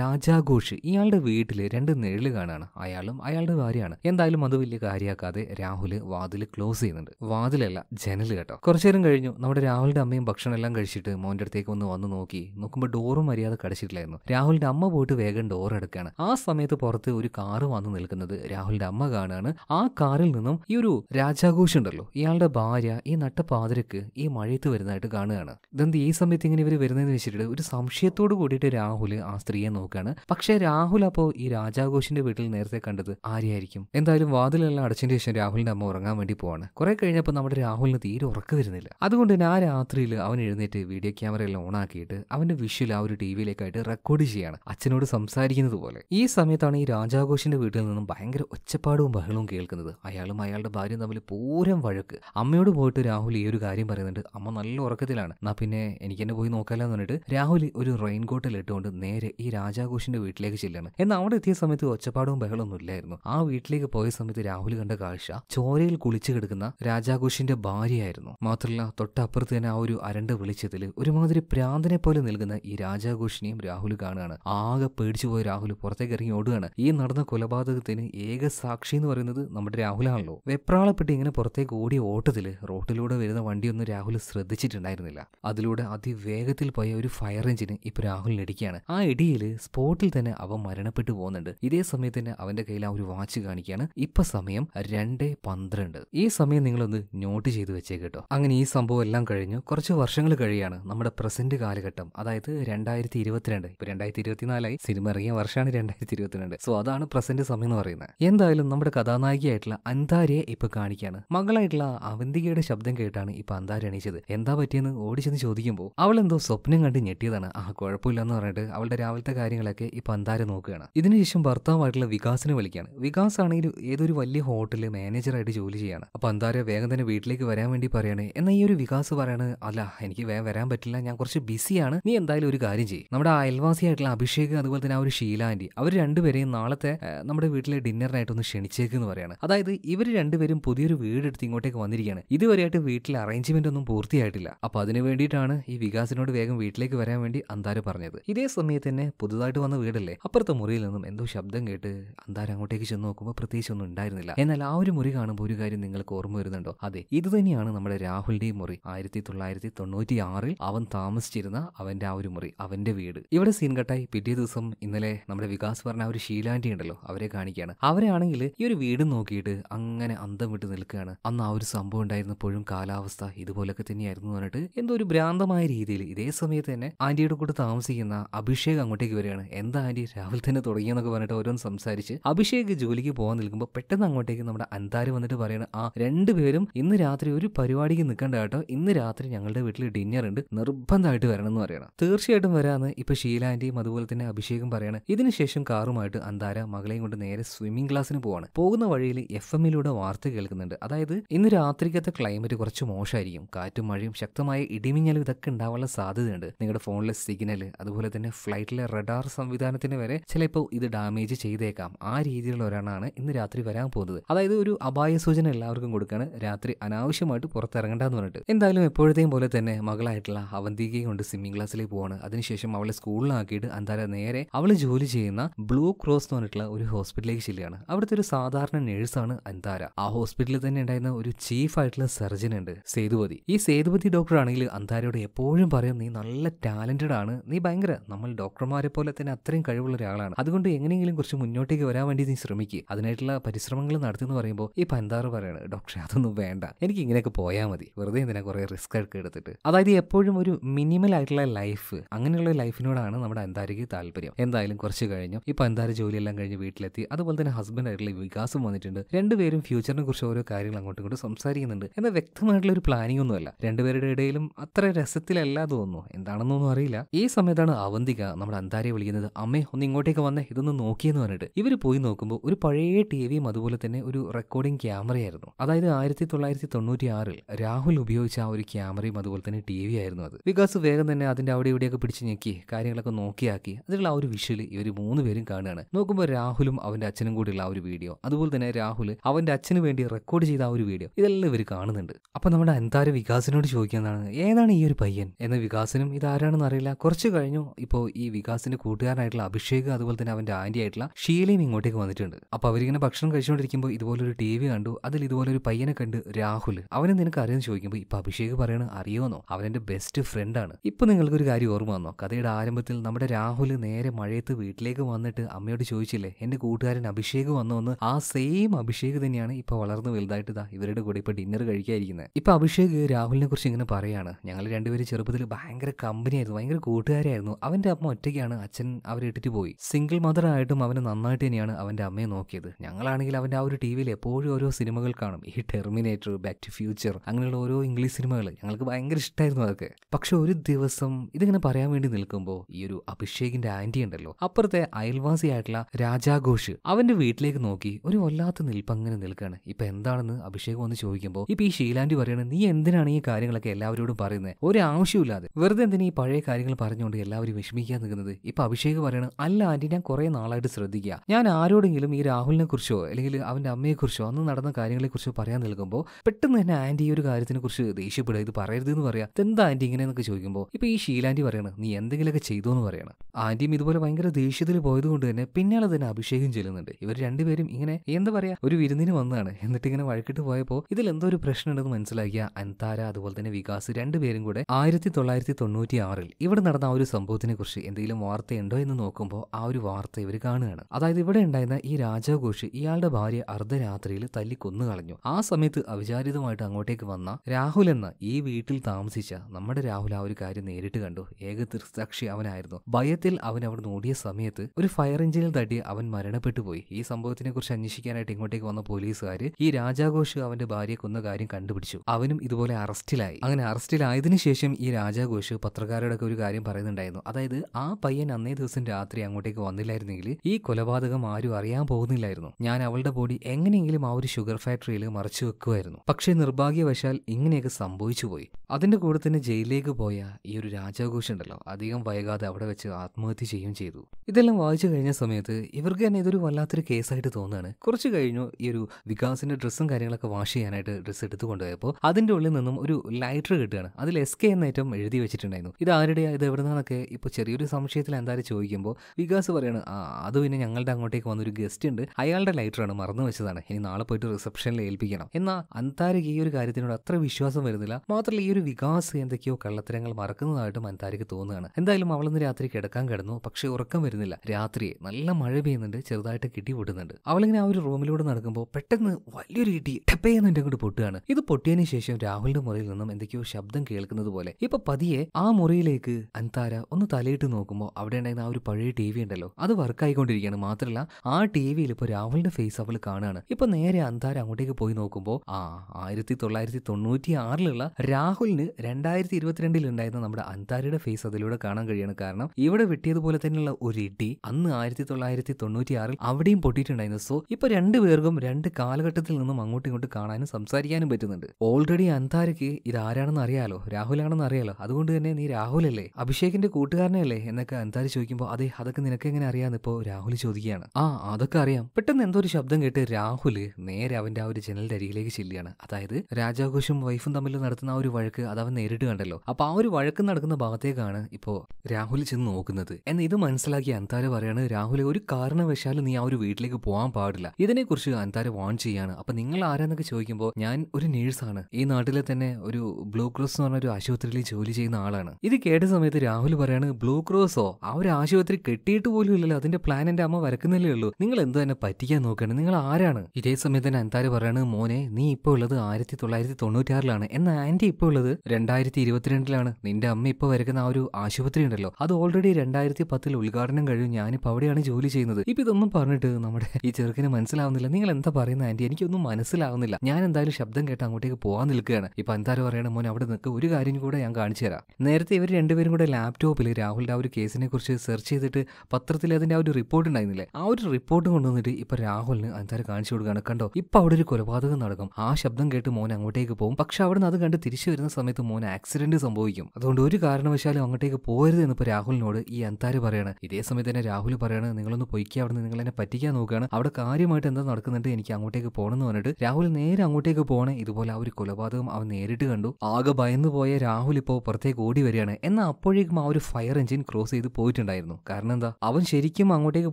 രാജാഘോഷ് ഇയാളുടെ വീട്ടിൽ രണ്ട് നിഴൽ കാണാണ് അയാളും അയാളുടെ ഭാര്യയാണ്. എന്തായാലും അത് വലിയ കാര്യമാക്കാതെ രാഹുൽ വാതിൽ ക്ലോസ് ചെയ്യുന്നുണ്ട്. വാതിലല്ല ജനൽ കേട്ടോ. കുറച്ചു നേരം കഴിഞ്ഞു. നമ്മുടെ രാഹുലിന്റെ അമ്മയും ഭക്ഷണം എല്ലാം കഴിച്ചിട്ട് മോന്റെ അടുത്തേക്ക് ഒന്ന് വന്ന് നോക്കി. നോക്കുമ്പോൾ ഡോറും മര്യാദ കടിച്ചിട്ടില്ലായിരുന്നു. രാഹുലിന്റെ അമ്മ പോയിട്ട് വേഗം ഡോർ എടുക്കുകയാണ് ആ സമയത്ത് പുറത്ത് ഒരു കാറ് വന്ന് നിൽക്കുന്നത് രാഹുലിന്റെ അമ്മ കാണുകയാണ് ആ കാറിൽ നിന്നും ഈ ഒരു രാജാഘോഷ് ഉണ്ടല്ലോ. ഇയാളുടെ ഭാര്യ ഈ നട്ടപ്പാതിരക്ക് ഈ മഴയത്ത് വരുന്നതായിട്ട് കാണുകയാണ്. ഇതെന്ത് ഈ സമയത്ത് ഇങ്ങനെ ഇവർ വരുന്നതെന്ന് വെച്ചിട്ട് ഒരു സംശയത്തോട് കൂടിയിട്ട് രാഹുൽ ആ സ്ത്രീയെ നോക്കുകയാണ് പക്ഷേ രാഹുൽ അപ്പോൾ ഈ രാജാഘോഷിന്റെ വീട്ടിൽ നേരത്തെ കണ്ടത് ആരെയായിരിക്കും? എന്തായാലും വാതിലെല്ലാം അടച്ചതിന് ശേഷം രാഹുലിന്റെ അമ്മ ഉറങ്ങാൻ വേണ്ടി പോവാണ്. കുറെ കഴിഞ്ഞപ്പോൾ നമ്മുടെ രാഹുലിന് തീരെ ഉറക്കം വരുന്നില്ല. അതുകൊണ്ട് തന്നെ ആ രാത്രിയിൽ അവൻ എഴുന്നേറ്റ് വീഡിയോ ക്യാമറ എല്ലാം ഓൺ ആക്കിയിട്ട് അവന്റെ വിഷ്വൽ ആ ഒരു ടി വിയിലേക്കായിട്ട് റെക്കോർഡ് ചെയ്യാണ്. അച്ഛനോട് സംസാരിക്കുന്നത് പോലെ. ഈ സമയത്താണ് ഈ രാജാഘോഷിന്റെ വീട്ടിൽ നിന്നും ഭയങ്കര ഒച്ചപ്പാടും ബഹളവും കേൾക്കുന്നത്. അയാളും അയാളുടെ ഭാര്യയും തമ്മിൽ പൂരം വഴക്ക്. അമ്മയോട് പോയിട്ട് രാഹുൽ ഈ ഒരു കാര്യം പറയുന്നുണ്ട്. അമ്മ നല്ല ഉറക്കത്തിലാണ്. എന്നാ പിന്നെ എനിക്ക് തന്നെ പോയി നോക്കാലെന്ന് പറഞ്ഞിട്ട് രാഹുൽ ഒരു റെയിൻകോട്ടിൽ ഇട്ടുകൊണ്ട് നേരെ ഈ രാജാഘോഷിന്റെ വീട്ടിലേക്ക് ചെല്ലാണ്. എന്നാൽ അവിടെ എത്തിയ സമയത്ത് ഒച്ചപ്പാടും ബഹളമൊന്നും ഇല്ലായിരുന്നു. ആ വീട്ടിലേക്ക് പോയ സമയത്ത് രാഹുൽ കണ്ട കാഴ്ച ചോരയിൽ കുളിച്ചു കിടക്കുന്ന രാജാഘോഷിന്റെ ഭാര്യയായിരുന്നു. മാത്രമല്ല തൊട്ടപ്പുറത്ത് തന്നെ ആ ഒരു അരണ്ട വെളിച്ചത്തിൽ ഒരുമാതിരി പ്രാന്തനെ പോലെ നിൽക്കുന്ന ഈ രാജാഘോഷിനെയും രാഹുൽ കാണുകയാണ്. ആകെ പേടിച്ചു പോയ രാഹുൽ പുറത്തേക്ക് ഇറങ്ങി ഓടുകയാണ്. ഈ നടന്ന കൊലപാതകത്തിന് ഏക സാക്ഷി എന്ന് പറയുന്നത് നമ്മുടെ രാഹുലാണല്ലോ. വെപ്രാളപ്പെട്ട് ഇങ്ങനെ പുറത്തേക്ക് ഓടിയ ഓട്ടത്തിൽ റോട്ടിലൂടെ വരുന്ന വണ്ടിയൊന്നും രാഹുൽ ശ്രദ്ധിച്ചിട്ടുണ്ടായിരുന്നില്ല. അതിലൂടെ അതിവേഗത്തിൽ പോയ ഒരു ഫയർ എഞ്ചിന് ഇപ്പൊ രാഹുലിന് ഇടിക്കുകയാണ്. ആ ഇടിയിൽ സ്പോട്ടിൽ തന്നെ അവ മരണപ്പെട്ടു പോകുന്നുണ്ട്. ഇതേ സമയത്ത് തന്നെ അവന്റെ കയ്യിൽ ആ ഒരു വാച്ച് കാണിക്കുകയാണ്. ഇപ്പൊ സമയം രണ്ട് പന്ത്രണ്ട്. ഈ സമയം നിങ്ങളൊന്ന് നോട്ട് ചെയ്ത് വെച്ചേക്കട്ടോ അങ്ങനെ ഈ സംഭവം എല്ലാം കഴിഞ്ഞു. കുറച്ച് വർഷങ്ങൾ കഴിയാണ് നമ്മുടെ പ്രസന്റ് കാലഘട്ടം. അതായത് രണ്ടായിരത്തി ഇരുപത്തിരണ്ട് ഇപ്പൊ രണ്ടായിരത്തി ഇരുപത്തിനാലായി സിനിമ ഇറങ്ങിയ വർഷമാണ് രണ്ടായിരത്തി ഇരുപത്തിരണ്ട് സോ അതാണ് പ്രസന്റ് സമയം എന്ന് പറയുന്നത്. എന്തായാലും നമ്മുടെ കഥാനായികയായിട്ടുള്ള അന്താരയെ ഇപ്പൊ കാണിക്കാണ് മകളായിട്ടുള്ള അവന്തികയുടെ ശബ്ദം കേട്ടാണ് ഇപ്പൊ അന്താര എണീച്ചത്. എന്താ പറ്റിയെന്ന് ഓടിച്ചെന്ന് ചോദിക്കുമ്പോൾ അവൾ എന്തോ സ്വപ്നം കണ്ട് ഞെട്ടിയതാണ്. ആ കുഴപ്പമില്ലെന്ന് പറഞ്ഞിട്ട് അവളുടെ രാവിലത്തെ കാര്യങ്ങളൊക്കെ ഇപ്പൊ അന്താര നോക്കുകയാണ്. ഇതിനുശേഷം ഭർത്താവായിട്ടുള്ള വികാസിനെ വിളിക്കുകയാണ്. വികാസ് ആണെങ്കിൽ ഏതൊരു വലിയ ഹോട്ടലിൽ മാനേജറായിട്ട് ജോലി ചെയ്യാണ് അപ്പോൾ അന്താര വേഗം തന്നെ വീട്ടിലേക്ക് വരാൻ വേണ്ടി പറയാണ്. എന്നാൽ ഈ ഒരു വികാസ് പറയാണ് അല്ല എനിക്ക് വേഗം വരാൻ പറ്റില്ല. ഞാൻ കുറച്ച് ബിസിയാണ്. നീ എന്തായാലും ഒരു കാര്യം ചെയ്യും. നമ്മുടെ അയൽവാസിയായിട്ടുള്ള അഭിഷേക് അതുപോലെ തന്നെ ആ ഒരു ശീലാന്റി അവർ രണ്ടുപേരെയും നാളത്തെ നമ്മുടെ വീട്ടിലെ ഡിന്നറിനായിട്ടൊന്ന് ക്ഷണിച്ചേക്ക് എന്ന് പറയാണ്. അതായത് ഇവർ രണ്ടുപേരും പുതിയൊരു വീടെടുത്ത് ഇങ്ങോട്ടേക്ക് വന്നിരിക്കുകയാണ്. ഇതുവരെയായിട്ട് വീട്ടിൽ അറേഞ്ച്മെന്റ് ഒന്നും പൂർത്തിയായിട്ടില്ല. അപ്പൊ അതിന് വേണ്ടിയിട്ടാണ് ഈ വികാസിനോട് വേഗം വീട്ടിലേക്ക് വരാൻ വേണ്ടി അന്താര പറഞ്ഞത്. ഇതേ സമയത്ത് തന്നെ പുതുതായിട്ട് വന്ന വീടല്ലേ? അപ്പുറത്തെ മുറിയിൽ നിന്നും എന്തോ ശബ്ദം കേട്ട് അന്താരം അങ്ങോട്ടേക്ക് ചെന്ന് നോക്കുമ്പോൾ പ്രത്യേകിച്ച് ഒന്നും ഉണ്ടായിരുന്നില്ല. എന്നാൽ ആ ഒരു മുറി കാണുമ്പോൾ ഒരു കാര്യം നിങ്ങൾക്ക് ഓർമ്മ വരുന്നുണ്ടോ? അതെ ഇത് തന്നെയാണ് നമ്മുടെ രാഹുലിന്റെയും മുറി. ആയിരത്തി തൊള്ളായിരത്തി തൊണ്ണൂറ്റി ആറിൽ അവൻ താമസിച്ചിരുന്ന അവന്റെ ആ ഒരു മുറി അവന്റെ വീട്. ഇവിടെ സീൻ കട്ടായി പിറ്റേ ദിവസം ഇന്നലെ നമ്മുടെ വികാസ് പറഞ്ഞ ഒരു ഷീലാന്റി ഉണ്ടല്ലോ അവരെ കാണിക്കുകയാണ് അവരാണെങ്കിൽ ഈ ഒരു വീട് നോക്കിയിട്ട് അങ്ങനെ അന്തം വിട്ട് നിൽക്കുകയാണ്. അന്ന് ആ ഒരു സംഭവം ഉണ്ടായിരുന്നപ്പോഴും കാലാവസ്ഥ ഇതുപോലൊക്കെ തന്നെയായിരുന്നു പറഞ്ഞിട്ട് എന്തോ ഒരു ഭ്രാന്തമായ രീതിയിൽ ഇതേ സമയത്ത് തന്നെ ആന്റിയുടെ കൂടെ താമസിക്കുന്ന അഭിഷേക് അങ്ങോട്ടേക്ക് വരികയാണ്. എന്താ ആന്റി രാഹുൽ തന്നെ തുടങ്ങിയെന്നൊക്കെ പറഞ്ഞിട്ട് ഓരോന്ന് സംസാരിച്ച് അഭിഷേക് ജോലിക്ക് പോകാൻ നിൽക്കുമ്പോൾ പെട്ടെന്ന് അങ്ങോട്ടേക്ക് നമ്മുടെ അന്താര് വന്നിട്ട് പറയണം ആ രണ്ടുപേരും ഇന്ന് രാത്രി ഒരു പരിപാടിക്ക് നിൽക്കണ്ട കേട്ടോ. ഇന്ന് രാത്രി ഞങ്ങളുടെ വീട്ടിൽ ഡിന്നർ ഉണ്ട്. നിർബന്ധമായിട്ട് വരണം എന്ന് പറയണം. തീർച്ചയായിട്ടും വരാന്ന് ഇപ്പൊ ഷീലാന്റെയും അതുപോലെ തന്നെ അഭിഷേകും പറയണം. ഇതിനുശേഷം കാറുമായിട്ട് അന്താര മകളെയും കൊണ്ട് നേരെ സ്വിമ്മിംഗ് ക്ലാസ്സിന് പോവാണ്. പോകുന്ന വഴിയിൽ എഫ് എമ്മിലൂടെ വാർത്ത കേൾക്കുന്നുണ്ട്. അതായത് ഇന്ന് രാത്രിക്കത്തെ ക്ലൈമറ്റ് കുറച്ച് മോശമായിരിക്കും കാറ്റും മഴയും ശക്തമായ ഇടിമിഞ്ഞലും ഇതൊക്കെ ഉണ്ടാവാനുള്ള സാധ്യതയുണ്ട്. നിങ്ങളുടെ ഫോണിലെ സിഗ്നൽ അതുപോലെ തന്നെ ഫ്ലൈറ്റിലെ റഡാർ സംവിധാനത്തിന് വരെ ചിലപ്പോൾ ഇത് ഡാമേജ് ചെയ്തേക്കാം. ആ രീതിയിലുള്ള ഒരാളാണ് ഇന്ന് രാത്രി വരാൻ പോകുന്നത്. അതായത് ഒരു അപായ സൂചന എല്ലാവർക്കും കൊടുക്കാണ് രാത്രി അനാവശ്യമായിട്ട് പുറത്തിറങ്ങണ്ടെന്ന് പറഞ്ഞിട്ട്. എന്തായാലും എപ്പോഴത്തെയും പോലെ തന്നെ മകളായിട്ടുള്ള അവന്തികയും കൊണ്ട് സ്വിമ്മിംഗ് ക്ലാസ്സിലേക്ക് പോവാണ്. അതിനുശേഷം അവളെ സ്കൂളിലാക്കിയിട്ട് അന്താര നേരെ അവൾ ജോലി ചെയ്യുന്ന ബ്ലൂ ക്രോസ് എന്ന് പറഞ്ഞിട്ടുള്ള ഒരു ഹോസ്പിറ്റലിലേക്ക് ചെല്ലുകയാണ്. അവിടുത്തെ ഒരു സാധാരണ നേഴ്സാണ് അന്താര. ആ ഹോസ്പിറ്റലിൽ തന്നെ ഉണ്ടായിരുന്ന ഒരു ചീഫ് ആയിട്ടുള്ള സർജൻ ഉണ്ട് സേതുപതി. ഈ സേതുപതി ഡോക്ടർ ആണെങ്കിൽ അന്താരയോട് എപ്പോഴും പറയും നീ നല്ല ടാലന്റഡ് ആണ്. നീ ഭയങ്കര നമ്മൾ ഡോക്ടർമാരെ പോലെ തന്നെ അത്രയും കഴിവുള്ള ഒരാളാണ്. അതുകൊണ്ട് എങ്ങനെയെങ്കിലും കുറച്ച് മുന്നോട്ടേക്ക് വരാൻ വേണ്ടി നീ ശ്രമിക്കുക അതിനായിട്ടുള്ള പരിശ്രമങ്ങൾ നടത്തിയെന്ന് പറയുമ്പോൾ ഈ പന്താറ് പറയാണ് ഡോക്ടറെ അതൊന്നും വേണ്ട. എനിക്ക് ഇങ്ങനെയൊക്കെ പോയാൽ മതി. വെറുതെ എന്തിനാ കുറെ റിസ്ക് ഒക്കെ എടുത്തിട്ട്? അതായത് എപ്പോഴും ഒരു മിനിമൽ ആയിട്ടുള്ള ലൈഫ് അങ്ങനെയുള്ള ലൈഫിനോടാണ് നമ്മുടെ അന്താരയ്ക്ക് താല്പര്യം. എന്തായാലും കുറച്ച് കഴിഞ്ഞു. ഈ പന്താര ജോലിയെല്ലാം കഴിഞ്ഞ് വീട്ടിലെത്തി. അതുപോലെ തന്നെ ഹസ്ബൻഡ് ആയിട്ടുള്ള വികാസം വന്നിട്ടുണ്ട്. രണ്ടുപേരും ഫ്യൂച്ചറിനെ കുറിച്ച് ഓരോ കാര്യങ്ങൾ അങ്ങോട്ടും ഇങ്ങോട്ടും സംസാരിക്കുന്നുണ്ട്. എന്നാൽ വ്യക്തമായിട്ടുള്ള ഒരു പ്ലാനിംഗ് ഒന്നുമല്ല രണ്ടുപേരുടെ ഇടയിലും അത്ര രസത്തിലല്ല തോന്നുന്നു. എന്താണെന്നൊന്നും അറിയില്ല. ഈ സമയത്താണ് അവന്തിക നമ്മുടെ അന്താരയെ വിളിക്കുന്നത് അമ്മേ ഒന്ന് ഇങ്ങോട്ടേക്ക് വന്നേ. ഇതൊന്ന് നോക്കിയെന്ന് പറഞ്ഞിട്ട് ഇവർ പോയി നോക്കുമ്പോൾ ഒരു പഴയ ടി വിയും അതുപോലെ തന്നെ ഒരു റെക്കോർഡിംഗ് ക്യാമറയായിരുന്നു അതായത് ആയിരത്തി തൊള്ളായിരത്തി തൊണ്ണൂറ്റി ആറിൽ രാഹുൽ ഉപയോഗിച്ച ആ ഒരു ക്യാമറയും അതുപോലെ തന്നെ ടി വി ആയിരുന്നു അത്. വികാസ് വേഗം തന്നെ അതിന്റെ അവിടെ ഇവിടെയൊക്കെ പിടിച്ച് ഞെക്കി കാര്യങ്ങളൊക്കെ നോക്കിയാക്കി. അതിലുള്ള ആ ഒരു വിഷയിൽ ഇവർ മൂന്ന് പേരും കാണുകയാണ്. നോക്കുമ്പോൾ രാഹുലും അവന്റെ അച്ഛനും കൂടിയുള്ള ആ ഒരു വീഡിയോ അതുപോലെ തന്നെ രാഹുൽ അവന്റെ അച്ഛന് വേണ്ടി റെക്കോർഡ് ചെയ്ത ആ ഒരു വീഡിയോ ഇതെല്ലാം ഇവർ കാണുന്നുണ്ട്. അപ്പൊ നമ്മുടെ അന്താര വികാസിനോട് ചോദിക്കുന്നതാണ് ഏതാണ് ഈ ഒരു പയ്യൻ? എന്ന വികാസിനും ഇതാരാണെന്ന് അറിയില്ല. കുറച്ച് കഴിഞ്ഞു. ഇപ്പോൾ ഈ വികാസിന്റെ കൂട്ടുകാരനായിട്ടുള്ള അഭിഷേക് അതുപോലെ തന്നെ അവന്റെ ആന്റി ആയിട്ടുള്ള ഷീലയും ഇങ്ങോട്ടേക്ക് വന്നിട്ടുണ്ട്. അപ്പോൾ അവരിങ്ങനെ ഭക്ഷണം കഴിച്ചുകൊണ്ടിരിക്കുമ്പോൾ ഇതുപോലൊരു ടി വി കണ്ടു. അതിൽ ഇതുപോലെ ഒരു പയ്യനെ കണ്ട് രാഹുൽ. അവനെ നിനക്ക് അറിയാന്ന് ചോദിക്കുമ്പോൾ ഇപ്പൊ അഭിഷേക് പറയണ അറിയുമെന്നോ? അവനെന്റെ ബെസ്റ്റ് ഫ്രണ്ട് ആണ്. ഇപ്പൊ നിങ്ങൾക്ക് ഒരു കാര്യം ഓർമ്മ വന്നോ? കഥയുടെ ആരംഭത്തിൽ നമ്മുടെ രാഹുൽ നേരെ മഴയത്ത് വീട്ടിലേക്ക് വന്നിട്ട് അമ്മയോട് ചോദിച്ചില്ലേ എന്റെ കൂട്ടുകാരൻ അഭിഷേക് വന്നു വന്ന് ആ സെയിം അഭിഷേക് തന്നെയാണ് ഇപ്പൊ വളർന്ന് വലുതായിട്ട് ഇതാ ഇവരുടെ കൂടെ ഇപ്പൊ ഡിന്നർ കഴിക്കാതിരിക്കുന്നത് ഇപ്പൊ അഭിഷേക് രാഹുലിനെ കുറിച്ച് ഇങ്ങനെ പറയാണ്. ഞങ്ങൾ രണ്ടുപേരും ചെറുപ്പത്തിൽ ഭയങ്കര കമ്പനിയായിരുന്നു ഭയങ്കര കൂട്ടുകാരായിരുന്നു അവന്റെ അമ്മ ഒറ്റയ്ക്കാണ് അച്ഛൻ അവരെ ഇട്ടിട്ട് പോയി. സിംഗിൾ മദർ ആയിട്ടും അവന് നന്നായിട്ട് തന്നെയാണ് അവന്റെ അമ്മയെ നോക്കിയത്. ഞങ്ങളാണെങ്കിൽ അവന്റെ ആ ഒരു ടി വിയിൽ എപ്പോഴും ഓരോ സിനിമകൾ കാണും. ഈ ടെർമിനേറ്റർ ബാക്ക് ടു ഫ്യൂച്ചർ അങ്ങനെയുള്ള ഓരോ ഇംഗ്ലീഷ് സിനിമകൾ ഞങ്ങൾക്ക് ഭയങ്കര ഇഷ്ടമായിരുന്നു അതൊക്കെ. പക്ഷെ ഒരു ദിവസം ഇതിങ്ങനെ പറയാൻ വേണ്ടി നിൽക്കുമ്പോൾ ഈ ഒരു അഭിഷേകിന്റെ ആന്റി ഉണ്ടല്ലോ അപ്പുറത്തെ അയൽവാസിയായിട്ടുള്ള രാജാഘോഷ് അവന്റെ വീട്ടിലേക്ക് നോക്കി ഒരു വല്ലാത്ത നിൽപ്പ് അങ്ങനെ നിൽക്കുകയാണ്. ഇപ്പൊ എന്താണെന്ന് അഭിഷേക് വന്ന് ചോദിക്കുമ്പോൾ ഇപ്പൊ ഈ ഷീലാൻഡി പറയണത് നീ എന്തിനാണ് ഈ കാര്യങ്ങളൊക്കെ എല്ലാവരോടും പറയുന്നത് ഒരു ആവശ്യമില്ലാതെ വെറുതെ എന്തിനാ ഈ പഴയ കാര്യങ്ങൾ പറഞ്ഞുകൊണ്ട് എല്ലാവരും വിഷമിക്കാൻ നിൽക്കുന്നത്? ഇപ്പൊ അഭിഷേക് പറയണ അല്ല ആന്റി ഞാൻ കുറെ നാളായിട്ട് ശ്രദ്ധിക്കുക. ഞാൻ ആരോടെങ്കിലും ഈ രാഹുലിനെ കുറിച്ചോ അല്ലെങ്കിൽ അവന്റെ അമ്മയെ കുറിച്ചോ അന്ന് നടന്ന കാര്യങ്ങളെ കുറിച്ചോ പറയാൻ നിൽക്കുമ്പോൾ പെട്ടെന്ന് തന്നെ ആന്റി ഈ ഒരു കാര്യത്തിനെ കുറിച്ച് ദേഷ്യപ്പെടുക. ഇത് പറയരുത് എന്ന് പറയാം. ഇതെന്താ ആന്റി ഇങ്ങനെയെന്നൊക്കെ ചോദിക്കുമ്പോൾ ഇപ്പൊ ഈ ഷീലാന്റി പറയണ നീ എന്തെങ്കിലുമൊക്കെ ചെയ്തു എന്ന് പറയണം. ആന്റിയും ഇതുപോലെ ഭയങ്കര ദേഷ്യത്തിൽ പോയതുകൊണ്ട് തന്നെ പിന്നാലെ തന്നെ അഭിഷേകം ചെല്ലുന്നുണ്ട്. ഇവർ രണ്ടുപേരും ഇങ്ങനെ എന്താ പറയാ ഒരു വിരുന്നിന് വന്നതാണ്. എന്നിട്ട് ഇങ്ങനെ വഴക്കിട്ട് പോയപ്പോൾ ഇതിൽ എന്തോ ഒരു പ്രശ്നമുണ്ടെന്ന് മനസ്സിലാക്കിയ അൻതാര അതുപോലെ തന്നെ വികാസ് രണ്ടുപേരും കൂടെ ആയിരത്തി തൊള്ളായിരത്തി തൊണ്ണൂറ്റി ആറിൽ ഇവിടെ നടന്ന ആ ഒരു സംഭവത്തിനെ കുറിച്ച് എന്തെങ്കിലും വാർത്തയുണ്ടോ എന്ന് നോക്കുമ്പോൾ ആ ഒരു വാർത്ത ഇവർ കാണുകയാണ്. അതായത് ഇവിടെ ഉണ്ടായിരുന്ന ഈ രാജാഘോഷ് ഇയാളുടെ ഭാര്യ അർദ്ധരാത്രിയിൽ തല്ലി കൊന്നു കളഞ്ഞു ആ സമയത്ത് അവിചാരിതമായിട്ട് അങ്ങോട്ടേക്ക് വന്ന രാഹുൽ എന്ന ഈ വീട്ടിൽ താമസിച്ച നമ്മുടെ രാഹുൽ ആ ഒരു കാര്യം നേരിട്ട് കണ്ടു. ഏക ദൃക്സാക്ഷി അവനായിരുന്നു. ഭയത്തിൽ അവൻ അവിടെ ഓടിയ സമയത്ത് ഒരു ഫയർ എഞ്ചിനിൽ തട്ടി അവൻ മരണപ്പെട്ടു പോയി. ഈ സംഭവത്തിനെ കുറിച്ച് അന്വേഷിക്കാനായിട്ട് ഇങ്ങോട്ടേക്ക് വന്ന പോലീസുകാർ ഈ രാജാഘോഷ് അവന്റെ ഭാര്യയെ കൊന്ന കാര്യം കണ്ടുപിടിച്ചു. അവനും ഇതുപോലെ അറസ്റ്റിലായി. അങ്ങനെ അറസ്റ്റിലായതിനു ശേഷം ഈ രാജാഘോഷ് പത്രക്കാരോടൊക്കെ ഒരു കാര്യം പറയുന്നുണ്ടായിരുന്നു. അതായത് ആ പയ്യൻ അന്നേ ദിവസം രാത്രി അങ്ങോട്ടേക്ക് വന്നില്ലായിരുന്നെങ്കിൽ ഈ കൊലപാതകം ആരും അറിയാൻ പോകുന്നില്ലായിരുന്നു. ഞാൻ അവളുടെ ബോഡി എങ്ങനെയെങ്കിലും ആ ഒരു ഷുഗർ ഫാക്ടറിയിൽ മറച്ചു വെക്കുമായിരുന്നു. പക്ഷേ നിർഭാഗ്യവശാൽ ഇങ്ങനെയൊക്കെ സംഭവിച്ചു പോയി. അതിന്റെ കൂടെ തന്നെ ജയിലിലേക്ക് പോയ ഈ ഒരു രാജാഘോഷ് ഉണ്ടല്ലോ അധികം വൈകാതെ അവിടെ വെച്ച് ആത്മഹത്യ ചെയ്യുകയും ചെയ്തു. ഇതെല്ലാം വായിച്ചു കഴിഞ്ഞ സമയത്ത് ഇവർക്ക് തന്നെ ഇതൊരു വല്ലാത്തൊരു കേസായിട്ട് തോന്നുകയാണ്. കുറച്ച് കഴിഞ്ഞു ഈ ഒരു വികാസിന്റെ ഡ്രസ്സും കാര്യങ്ങളൊക്കെ വാഷ് ചെയ്യാനായിട്ട് ഡ്രസ്സ് എടുത്തു കൊണ്ടുപോയപ്പോൾ അതിന്റെ ഉള്ളിൽ നിന്നും ഒരു ലൈറ്റർ കിട്ടുകയാണ്. അതിൽ എസ് കെ എന്ന ഐറ്റം എഴുതി വെച്ചിട്ടുണ്ടായിരുന്നു. ഇത് ആരുടെയാ? ഇത് എവിടെ നിന്നൊക്കെ ഇപ്പോൾ ചെറിയൊരു സംശയത്തിൽ എന്തായാലും ചോദിക്കുമ്പോൾ വികാസ് പറയാണ് ആ അത് പിന്നെ ഞങ്ങളുടെ അങ്ങോട്ടേക്ക് വന്നൊരു ഗസ്റ്റ് ഉണ്ട് അയാളുടെ ലൈറ്ററാണ്. മറന്നു വെച്ചതാണ്. ഇനി നാളെ പോയിട്ട് റിസപ്ഷനിൽ ഏൽപ്പിക്കണം. എന്നാൽ അന്താരക്ക് ഈ ഒരു കാര്യത്തിനോട് അത്ര വിശ്വാസം വരുന്നില്ല. മാത്രമല്ല ഈ ഒരു വികാസ് എന്തൊക്കെയോ കള്ളത്തരങ്ങൾ മറക്കുന്നതായിട്ടും അന്താരക്ക് തോന്നുകയാണ്. എന്തായാലും അവളിന്ന് രാത്രി കിടക്കാൻ കിടന്നു. പക്ഷേ ഉറക്കം വരുന്നില്ല. രാത്രി നല്ല മഴ പെയ്യുന്നുണ്ട്. ചെറുതായിട്ട് കിട്ടി പൊട്ടുന്നുണ്ട്. അവളിങ്ങനെ ആ ഒരു റൂമിലൂടെ നടക്കുമ്പോൾ പെട്ടെന്ന് വലിയൊരു ഇടി ടപ്പേന്ന് എന്റെ അങ്ങോട്ട് പൊട്ടുകയാണ്. ഇത് പൊട്ടിയതിന് ശേഷം രാഹുലിന്റെ മുറിയിൽ നിന്നും എന്തൊക്കെയോ ശബ്ദം കേൾക്കുന്നത് പോലെ. ഇപ്പൊ പതിയെ ആ മുറിയിലേക്ക് അന്താര ഒന്ന് തലയിട്ട് നോക്കുമ്പോൾ അവിടെ ഉണ്ടായിരുന്ന ആ ഒരു പഴയ ടി വി ഉണ്ടല്ലോ. അത് വർക്ക് ആയിക്കൊണ്ടിരിക്കുകയാണ് മാത്രമല്ല ആ ടി വിയിൽ ഇപ്പോൾ രാഹുലിന്റെ ഫേസ് അവൾ കാണുകയാണ്. ഇപ്പൊ നേരെ അന്താരം അങ്ങോട്ടേക്ക് പോയി നോക്കുമ്പോൾ ആ ആയിരത്തി തൊള്ളായിരത്തി തൊണ്ണൂറ്റി ആറിലുള്ള രാഹുലിന് രണ്ടായിരത്തി ഇരുപത്തിരണ്ടിൽ ഉണ്ടായിരുന്ന നമ്മുടെ അന്താരയുടെ ഫേസ് അതിലൂടെ കാണാൻ കഴിയാണ് കാരണം ഇവിടെ വെട്ടിയതുപോലെ തന്നെയുള്ള ഒരു ഇടി അന്ന് ആയിരത്തി തൊള്ളായിരത്തി തൊണ്ണൂറ്റി ആറിൽ അവിടെയും പൊട്ടിയിട്ടുണ്ടായിരുന്നു. സോ ഇപ്പൊ രണ്ടുപേർക്കും രണ്ട് കാലഘട്ടത്തിൽ നിന്നും അങ്ങോട്ടും ഇങ്ങോട്ടും കാണാനും സംസാരിക്കാനും പറ്റുന്നുണ്ട്. ഓൾറെഡി അന്താരയ്ക്ക് ഇത് ആരാണെന്ന് അറിയാലോ? രാഹുലാണെന്ന് അറിയാലോ? അതുകൊണ്ട് തന്നെ നീ രാഹുലല്ലേ? അഭിഷേകിന്റെ കൂട്ടുകാരനല്ലേ എന്നൊക്കെ അന്താര ചോദിക്കുമ്പോൾ അതെ അതൊക്കെ നിനക്ക് എങ്ങനെ അറിയാന്ന് ഇപ്പോ രാഹുൽ ചോദിക്കുകയാണ്. ആ അതൊക്കെ അറിയാം. പെട്ടെന്ന് എന്തോ ഒരു ശബ്ദം കേട്ട് രാഹുൽ നേരെ അവന്റെ ആ ഒരു ജനലിന്റെ അരികിലേക്ക് ചെല്ലുകയാണ്. അതായത് രാജാഘോഷും വൈഫും തമ്മിൽ നടത്തുന്ന ആ ഒരു വഴക്ക് അത് അവൻ നേരിട്ട് കണ്ടല്ലോ. അപ്പൊ ആ ഒരു വഴക്ക് നടക്കുന്ന ഭാഗത്തേക്കാണ് ഇപ്പോ രാഹുൽ ചെന്ന് നോക്കുന്നത്. എന്ന ഇത് മനസ്സിലാക്കി അന്താര പറയാണ് രാഹുൽ ഒരു കാരണവശാലും നീ ആ ഒരു വീട്ടിലേക്ക് പോകാൻ പാടില്ല. ഇതിനെക്കുറിച്ച് അന്താര വാൺ ചെയ്യാണ്. അപ്പൊ നിങ്ങൾ ആരാന്നൊക്കെ ചോദിക്കുമ്പോൾ ഞാൻ ഒരു നേഴ്സാണ് ഈ നാട്ടിലെ തന്നെ ഒരു ബ്ലൂ ക്രോസ് എന്ന് പറഞ്ഞ ഒരു ആശുപത്രിയിൽ ജോലി ചെയ്യുന്ന ആളാണ്. ഇത് കേട്ട സമയത്ത് രാഹുൽ പറയാണ് ബ്ലൂ ക്രോസോ? ആ ഒരു ആശുപത്രി കെട്ടിയിട്ട് പോലും ഇല്ലല്ലോ. അതിന്റെ പ്ലാൻ എന്റെ അമ്മ വരക്കുന്നില്ലേ ഉള്ളൂ. നിങ്ങൾ എന്തോ എന്നെ പറ്റിക്കാൻ നോക്കണം നിങ്ങൾ ആരാണ്? ഇതേ സമയത്ത് തന്നെ അന്താര് പറയാണ് മോനെ നീ ഇപ്പോൾ ഉള്ളത് ആയിരത്തി തൊള്ളായിരത്തി തൊണ്ണൂറ്റാറിലാണ് എന്നാൽ ആന്റി ഇപ്പോൾ ഉള്ളത് രണ്ടായിരത്തി ഇരുപത്തിരണ്ടിലാണ് നിന്റെ അമ്മ ഇപ്പോൾ വരക്കുന്ന ആ ഒരു ആശുപത്രി ഉണ്ടല്ലോ. അത് ഓൾറെഡി രണ്ടായിരത്തി പത്തിൽ ഉദ്ഘാടനം കഴിഞ്ഞു. ഞാനിപ്പോൾ അവിടെയാണ് ജോലി ചെയ്യുന്നത്. ഇപ്പൊ ഇതൊന്നും പറഞ്ഞിട്ട് നമ്മുടെ ഈ ചെറുക്കിന് മനസ്സിലാവുന്നില്ല. നിങ്ങൾ എന്താ പറയുന്ന ആന്റി? എനിക്കൊന്നും മനസ്സിലാവുന്നില്ല. ഞാൻ എന്തായാലും ശബ്ദം കേട്ട് അങ്ങോട്ടേക്ക് പോകാൻ നിൽക്കുകയാണ്. ഇപ്പൊ അന്താര് പറയണ മോൻ അവിടെ നിൽക്കുക ഒരു കാര്യം കൂടെ ഞാൻ കാണിച്ചു തരാം. നേരത്തെ ഇവർ രണ്ടുപേരും കൂടെ ലാപ്ടോപ്പിൽ രാഹുലിന്റെ ആ ഒരു കേസിനെ കുറിച്ച് സെർച്ച് ചെയ്തിട്ട് പത്രത്തിൽ അതിന്റെ ആ ഒരു റിപ്പോർട്ട് ഉണ്ടായിരുന്നില്ലേ? ആ ഒരു റിപ്പോർട്ട് കൊണ്ടുവന്നിട്ട് ഇപ്പൊ രാഹുലിന് അഞ്ചാറ് കാണിച്ചു കൊടുക്കുകയാണ്. കണ്ടോ? ഇപ്പൊ അവിടെ ഒരു കൊലപാതകം നടക്കും. ആ ശബ്ദം കേട്ട് മോൻ അങ്ങോട്ടേക്ക് പോകും. പക്ഷെ അവിടെ നിന്ന് അത് കണ്ട് തിരിച്ചു വരുന്ന സമയത്ത് മോൻ ആക്സിഡന്റ് സംഭവിക്കും. അതുകൊണ്ട് ഒരു കാരണവശാലും അങ്ങോട്ടേക്ക് പോകരുത് എന്ന് ഇപ്പൊ രാഹുലിനോട് ഈ അന്താര് പറയാണ്. ഇതേ സമയത്ത് തന്നെ രാഹുൽ പറയാണ് നിങ്ങളൊന്ന് പൊയ്ക്കുക അവിടെ നിങ്ങൾ എന്നെ പറ്റിക്കാൻ നോക്കുകയാണ്. അവിടെ കാര്യമായിട്ട് എന്താ നടക്കുന്നുണ്ട്? എനിക്ക് അങ്ങോട്ടേക്ക് പോകണം എന്ന് പറഞ്ഞിട്ട് രാഹുൽ നേരെ അങ്ങോട്ടേക്ക് പോകണേ ഇതുപോലെ ആ ഒരു കൊലപാതകം അവൻ നേരിട്ട് കണ്ടു. ആകെ ഭയന്നു പോയ രാഹുൽ ഇപ്പോൾ പുറത്തേക്ക് ഓടി വരികയാണ്. എന്നാൽ അപ്പോഴേക്കും ആ ഒരു ഫയർ എഞ്ചിൻ ക്രോസ് ചെയ്ത് പോയിട്ടുണ്ടായിരുന്നു. കാരണം എന്താ? അവൻ ശരിക്കും അങ്ങോട്ടേക്ക്